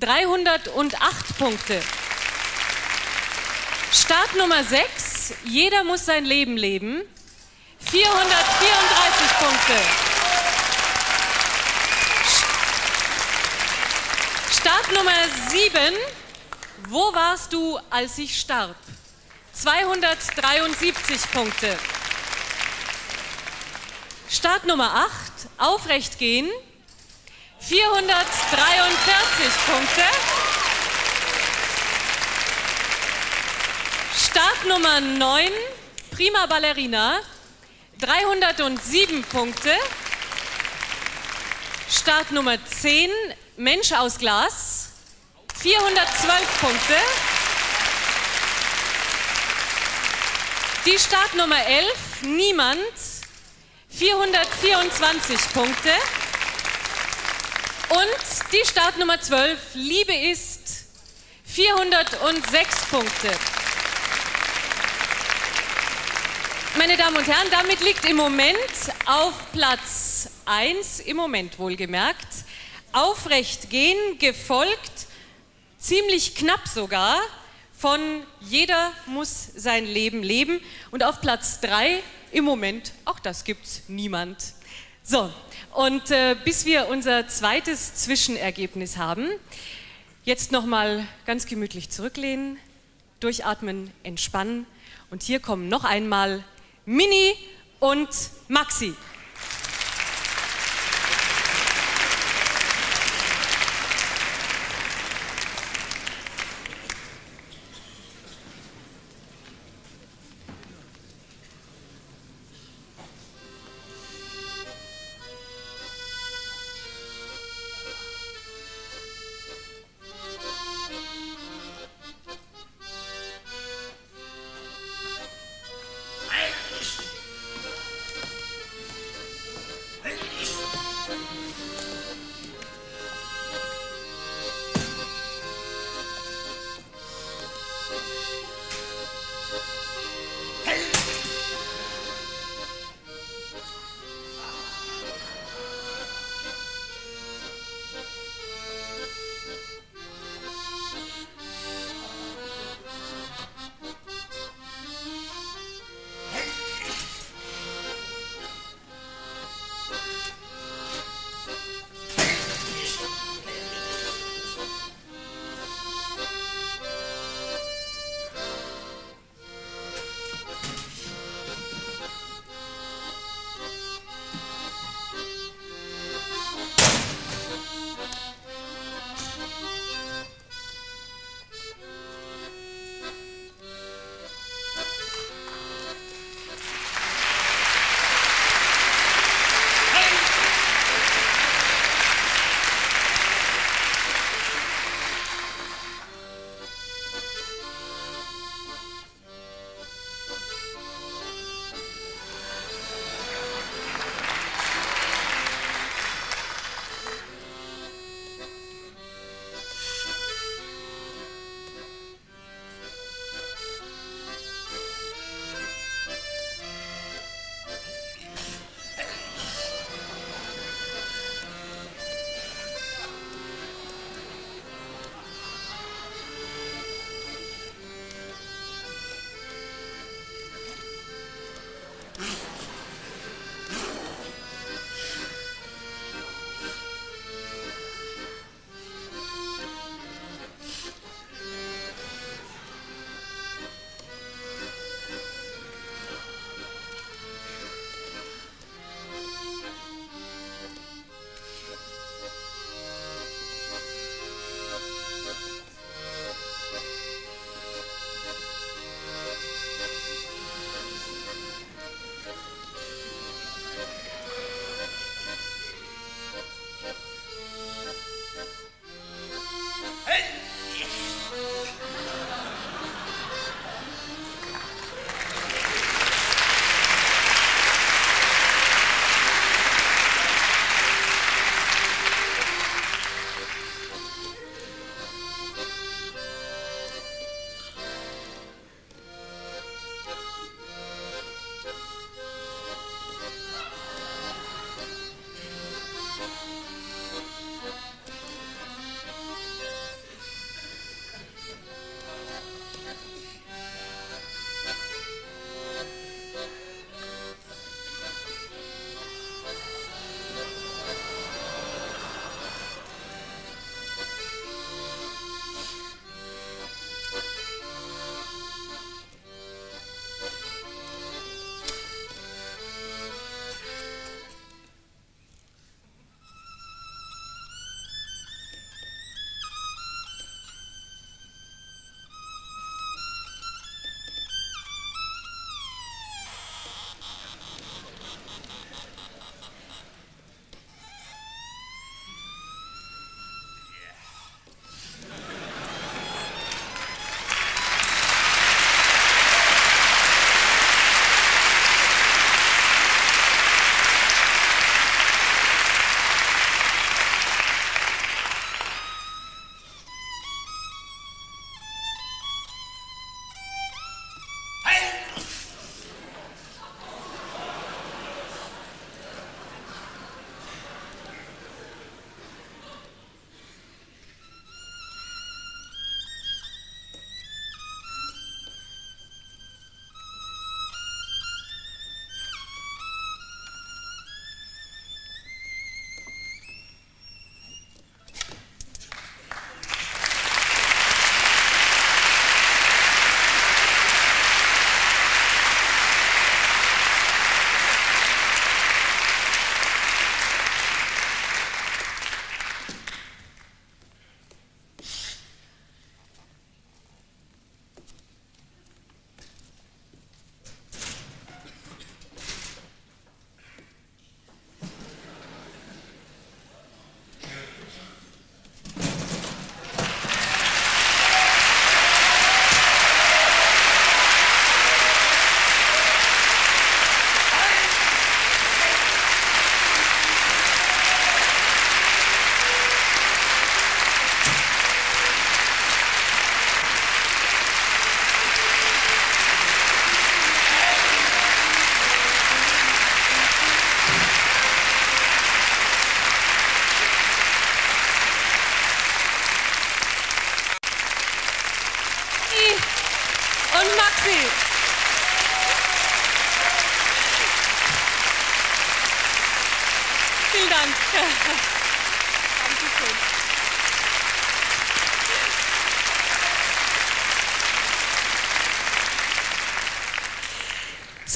A: 308 Punkte. Start Nummer 6, jeder muss sein Leben leben, 434 Punkte. Start Nummer 7, wo warst du, als ich starb? 273 Punkte. Start Nummer 8, aufrecht gehen, 443 Punkte. Start Nummer 9, Prima Ballerina, 307 Punkte. Start Nummer 10, Mensch aus Glas, 412 Punkte. Die Startnummer 11, Niemand, 424 Punkte. Und die Startnummer 12, Liebe ist 406 Punkte. Meine Damen und Herren, damit liegt im Moment auf Platz 1, im Moment wohlgemerkt, aufrecht gehen, gefolgt, ziemlich knapp sogar, von Jeder muss sein Leben leben. Und auf Platz 3 im Moment, auch das gibt's niemand. So, und äh, bis wir unser zweites Zwischenergebnis haben, jetzt nochmal ganz gemütlich zurücklehnen, durchatmen, entspannen. Und hier kommen noch einmal Mini und Maxi.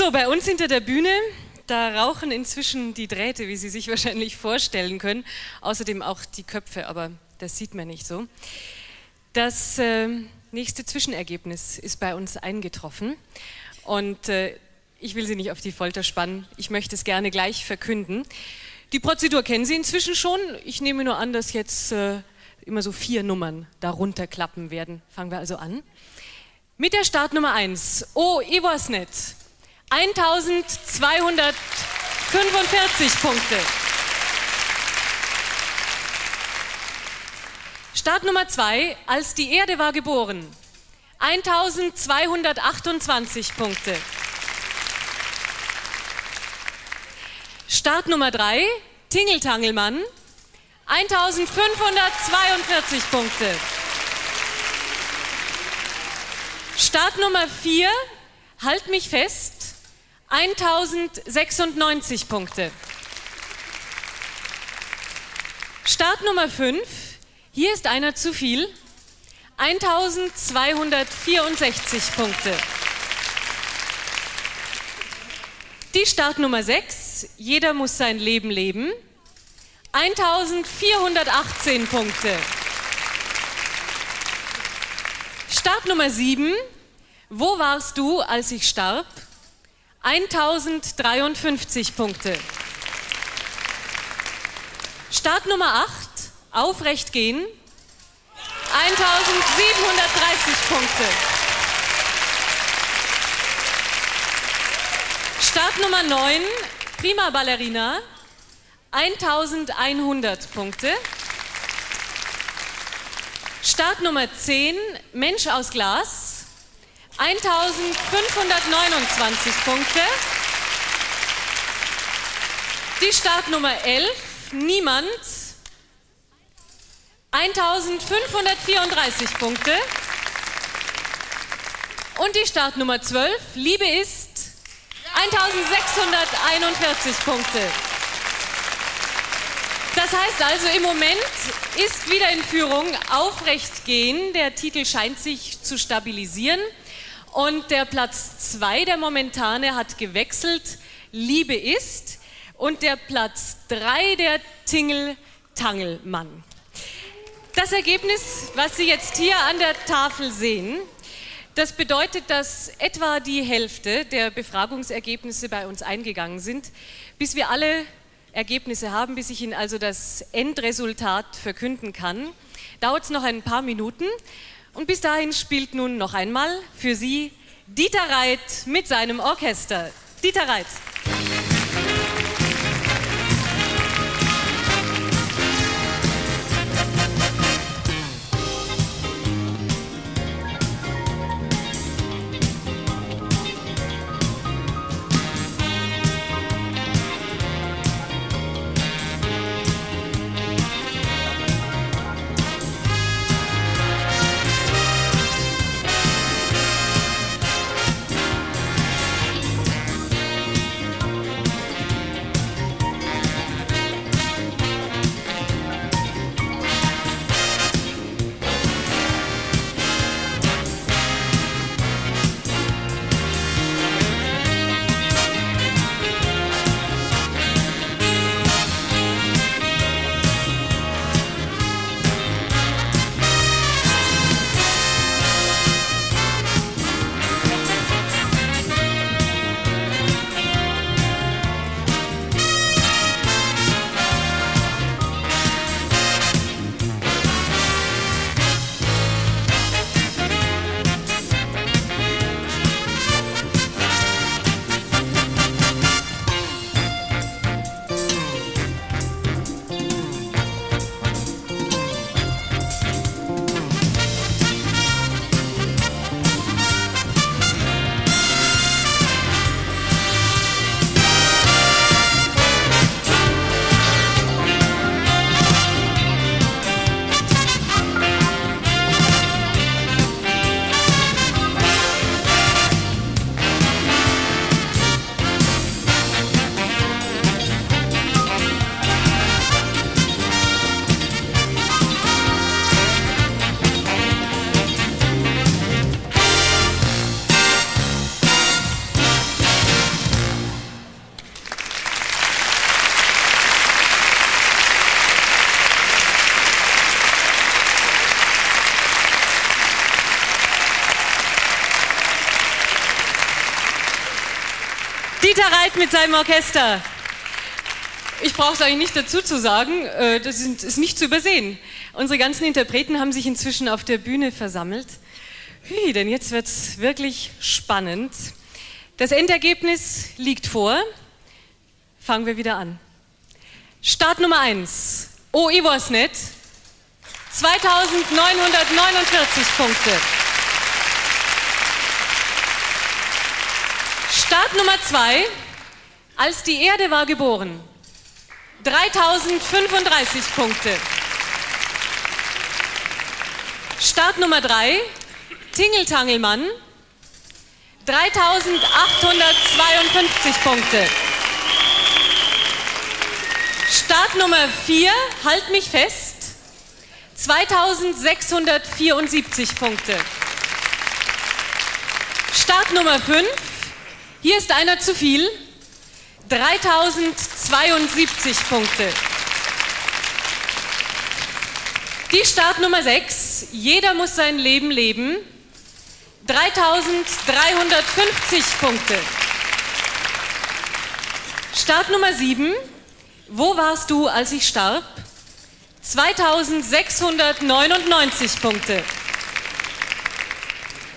A: So, bei uns hinter der Bühne, da rauchen inzwischen die Drähte, wie Sie sich wahrscheinlich vorstellen können. Außerdem auch die Köpfe, aber das sieht man nicht so. Das äh, nächste Zwischenergebnis ist bei uns eingetroffen und äh, ich will Sie nicht auf die Folter spannen. Ich möchte es gerne gleich verkünden. Die Prozedur kennen Sie inzwischen schon. Ich nehme nur an, dass jetzt äh, immer so vier Nummern darunter klappen werden. Fangen wir also an. Mit der Startnummer 1. Oh, nicht. 1245 Punkte. Startnummer 2. Als die Erde war geboren. 1228 Punkte. Start Nummer 3, Tingeltangelmann, 1542 Punkte. Start Nummer 4, Halt mich fest, 1096 Punkte. Start Nummer 5, hier ist einer zu viel, 1264 Punkte. Die Startnummer 6, jeder muss sein Leben leben, 1418 Punkte. Startnummer 7, wo warst du, als ich starb? 1053 Punkte. Startnummer 8, aufrecht gehen, 1730 Punkte. Start Nummer 9, Prima Ballerina, 1100 Punkte. Start Nummer 10, Mensch aus Glas, 1529 Punkte. Die Startnummer 11, Niemand, 1534 Punkte. Und die Startnummer 12, Liebe ist 1641 Punkte. Das heißt also, im Moment ist wieder in Führung aufrecht gehen. Der Titel scheint sich zu stabilisieren. Und der Platz 2, der momentane, hat gewechselt. Liebe ist. Und der Platz 3, der Tingel-Tangelmann. Das Ergebnis, was Sie jetzt hier an der Tafel sehen, das bedeutet, dass etwa die Hälfte der Befragungsergebnisse bei uns eingegangen sind. Bis wir alle Ergebnisse haben, bis ich Ihnen also das Endresultat verkünden kann, dauert es noch ein paar Minuten. Und bis dahin spielt nun noch einmal für Sie Dieter Reit mit seinem Orchester. Dieter Reit. Mit seinem Orchester. Ich brauche es eigentlich nicht dazu zu sagen, äh, das ist nicht zu übersehen. Unsere ganzen Interpreten haben sich inzwischen auf der Bühne versammelt. Hui, denn jetzt wird es wirklich spannend. Das Endergebnis liegt vor. Fangen wir wieder an. Start Nummer 1. Oh, ich weiß nicht. 2949 Punkte. Start Nummer 2. Als die Erde war geboren. 3035 Punkte. Start Nummer 3. Tingeltangelmann. 3852 Punkte. Start Nummer 4, halt mich fest, 2674 Punkte. Start Nummer 5, hier ist einer zu viel, 3072 Punkte. Die Start Nummer 6, jeder muss sein Leben leben, 3350 Punkte. Start Nummer 7, wo warst du, als ich starb? 2699 Punkte.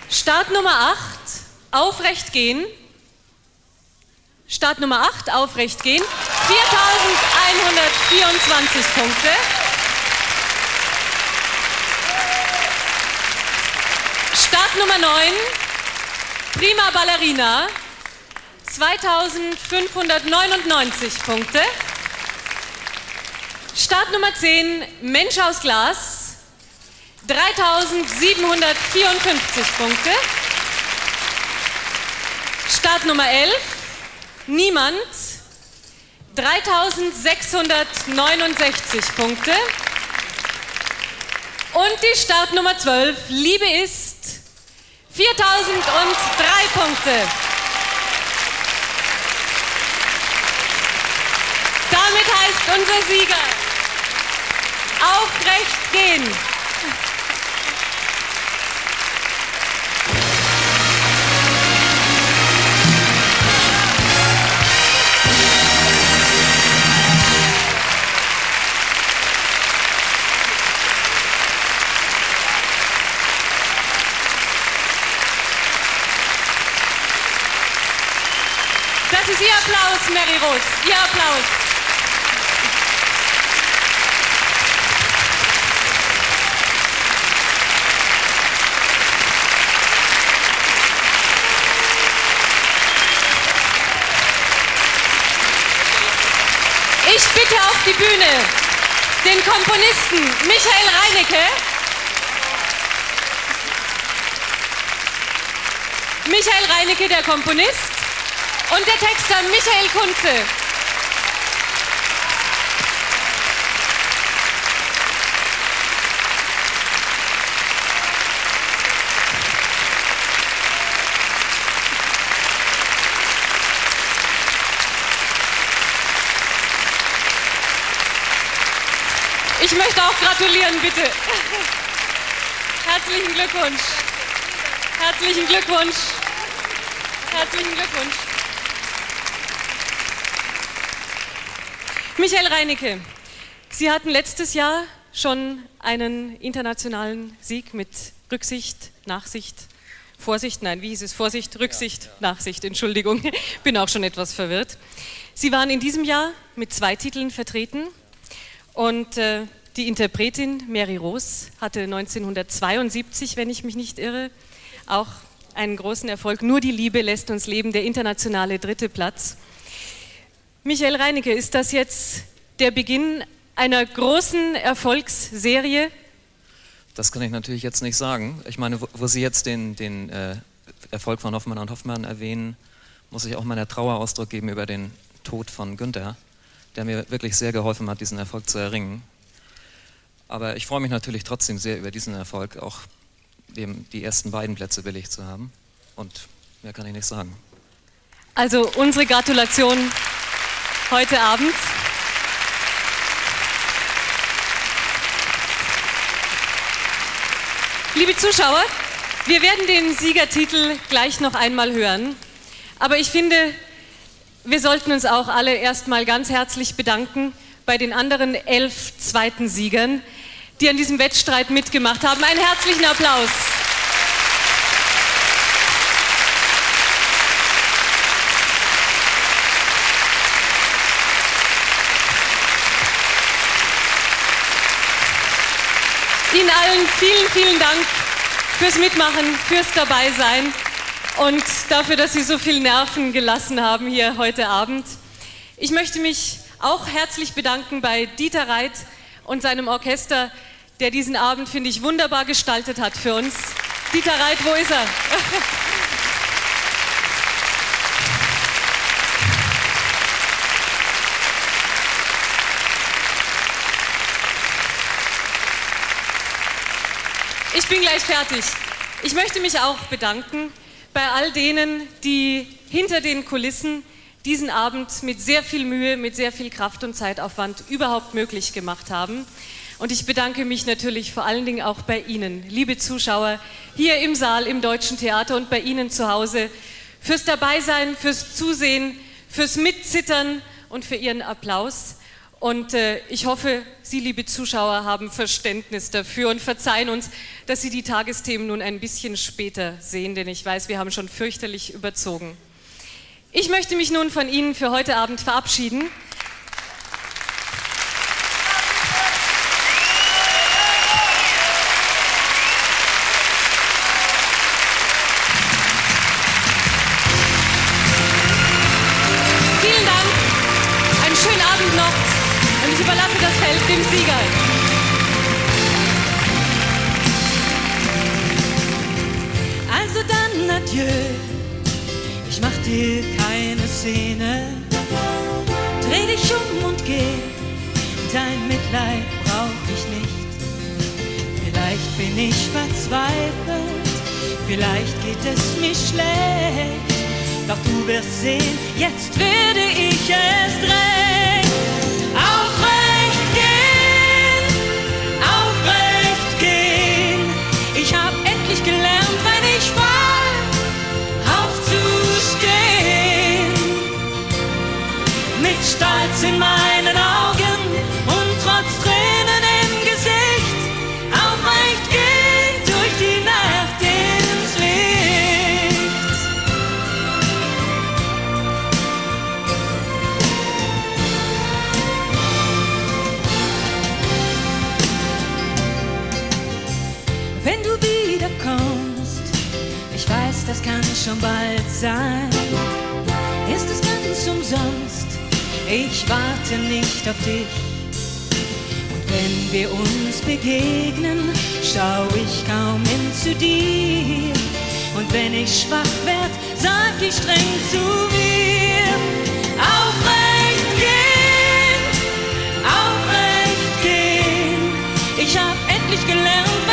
A: Start Nummer 8, aufrecht gehen. Start Nummer 8, aufrecht gehen. 4124 Punkte. Start Nummer 9, Prima Ballerina. 2599 Punkte. Start Nummer 10, Mensch aus Glas, 3754 Punkte. Start Nummer 11, Niemand, 3669 Punkte. Und die Start Nummer 12, Liebe ist, 4003 Punkte. Damit heißt unser Sieger aufrecht gehen. Ist Ihr Applaus, Mary Rose. Ihr Applaus. Ich bitte auf die Bühne den Komponisten Michael Reinecke. Michael Reinecke, der Komponist, und der Texter Michael Kunze. Ich möchte auch gratulieren, bitte. Herzlichen Glückwunsch. Herzlichen Glückwunsch. Herzlichen Glückwunsch. Michael Reinecke, Sie hatten letztes Jahr schon einen internationalen Sieg mit Rücksicht, Nachsicht, Vorsicht, nein, wie hieß es? Vorsicht, Rücksicht, ja, ja. Nachsicht, Entschuldigung, bin auch schon etwas verwirrt. Sie waren in diesem Jahr mit zwei Titeln vertreten und äh, die Interpretin Mary Rose hatte 1972, wenn ich mich nicht irre, auch einen großen Erfolg. Nur die Liebe lässt uns leben, der internationale dritte Platz. Michael Reinecke, ist das jetzt der Beginn einer großen Erfolgsserie?
I: Das kann ich natürlich jetzt nicht sagen. Ich meine, wo, wo Sie jetzt den, den äh, Erfolg von Hoffmann und Hoffmann erwähnen, muss ich auch meiner Trauer Ausdruck geben über den Tod von Günther, der mir wirklich sehr geholfen hat, diesen Erfolg zu erringen. Aber ich freue mich natürlich trotzdem sehr über diesen Erfolg, auch dem, die ersten beiden Plätze belegt zu haben. Und mehr kann ich nicht sagen.
A: Also unsere Gratulation heute Abend. Liebe Zuschauer, wir werden den Siegertitel gleich noch einmal hören. Aber ich finde, wir sollten uns auch alle erstmal ganz herzlich bedanken bei den anderen elf zweiten Siegern, die an diesem Wettstreit mitgemacht haben. Einen herzlichen Applaus. Ihnen allen vielen, vielen Dank fürs Mitmachen, fürs Dabeisein und dafür, dass Sie so viel Nerven gelassen haben hier heute Abend. Ich möchte mich auch herzlich bedanken bei Dieter Reit und seinem Orchester, der diesen Abend, finde ich, wunderbar gestaltet hat für uns. Dieter Reit, wo ist er? Ich bin gleich fertig. Ich möchte mich auch bedanken bei all denen, die hinter den Kulissen diesen Abend mit sehr viel Mühe, mit sehr viel Kraft und Zeitaufwand überhaupt möglich gemacht haben. Und ich bedanke mich natürlich vor allen Dingen auch bei Ihnen, liebe Zuschauer, hier im Saal im Deutschen Theater und bei Ihnen zu Hause, fürs Dabeisein, fürs Zusehen, fürs Mitzittern und für Ihren Applaus. Und äh, ich hoffe, Sie, liebe Zuschauer, haben Verständnis dafür und verzeihen uns, dass Sie die Tagesthemen nun ein bisschen später sehen, denn ich weiß, wir haben schon fürchterlich überzogen. Ich möchte mich nun von Ihnen für heute Abend verabschieden.
D: Adieu, ich mach dir keine Szene. Dreh dich um und geh, dein Mitleid brauch ich nicht. Vielleicht bin ich verzweifelt, vielleicht geht es mir schlecht. Doch du wirst sehen, jetzt werde ich erst recht. Schon bald sein. Ist es ganz umsonst? Ich warte nicht auf dich. Und wenn wir uns begegnen, schau ich kaum hin zu dir. Und wenn ich schwach werd, sag ich streng zu mir. Aufrecht gehen, aufrecht gehen. Ich hab endlich gelernt,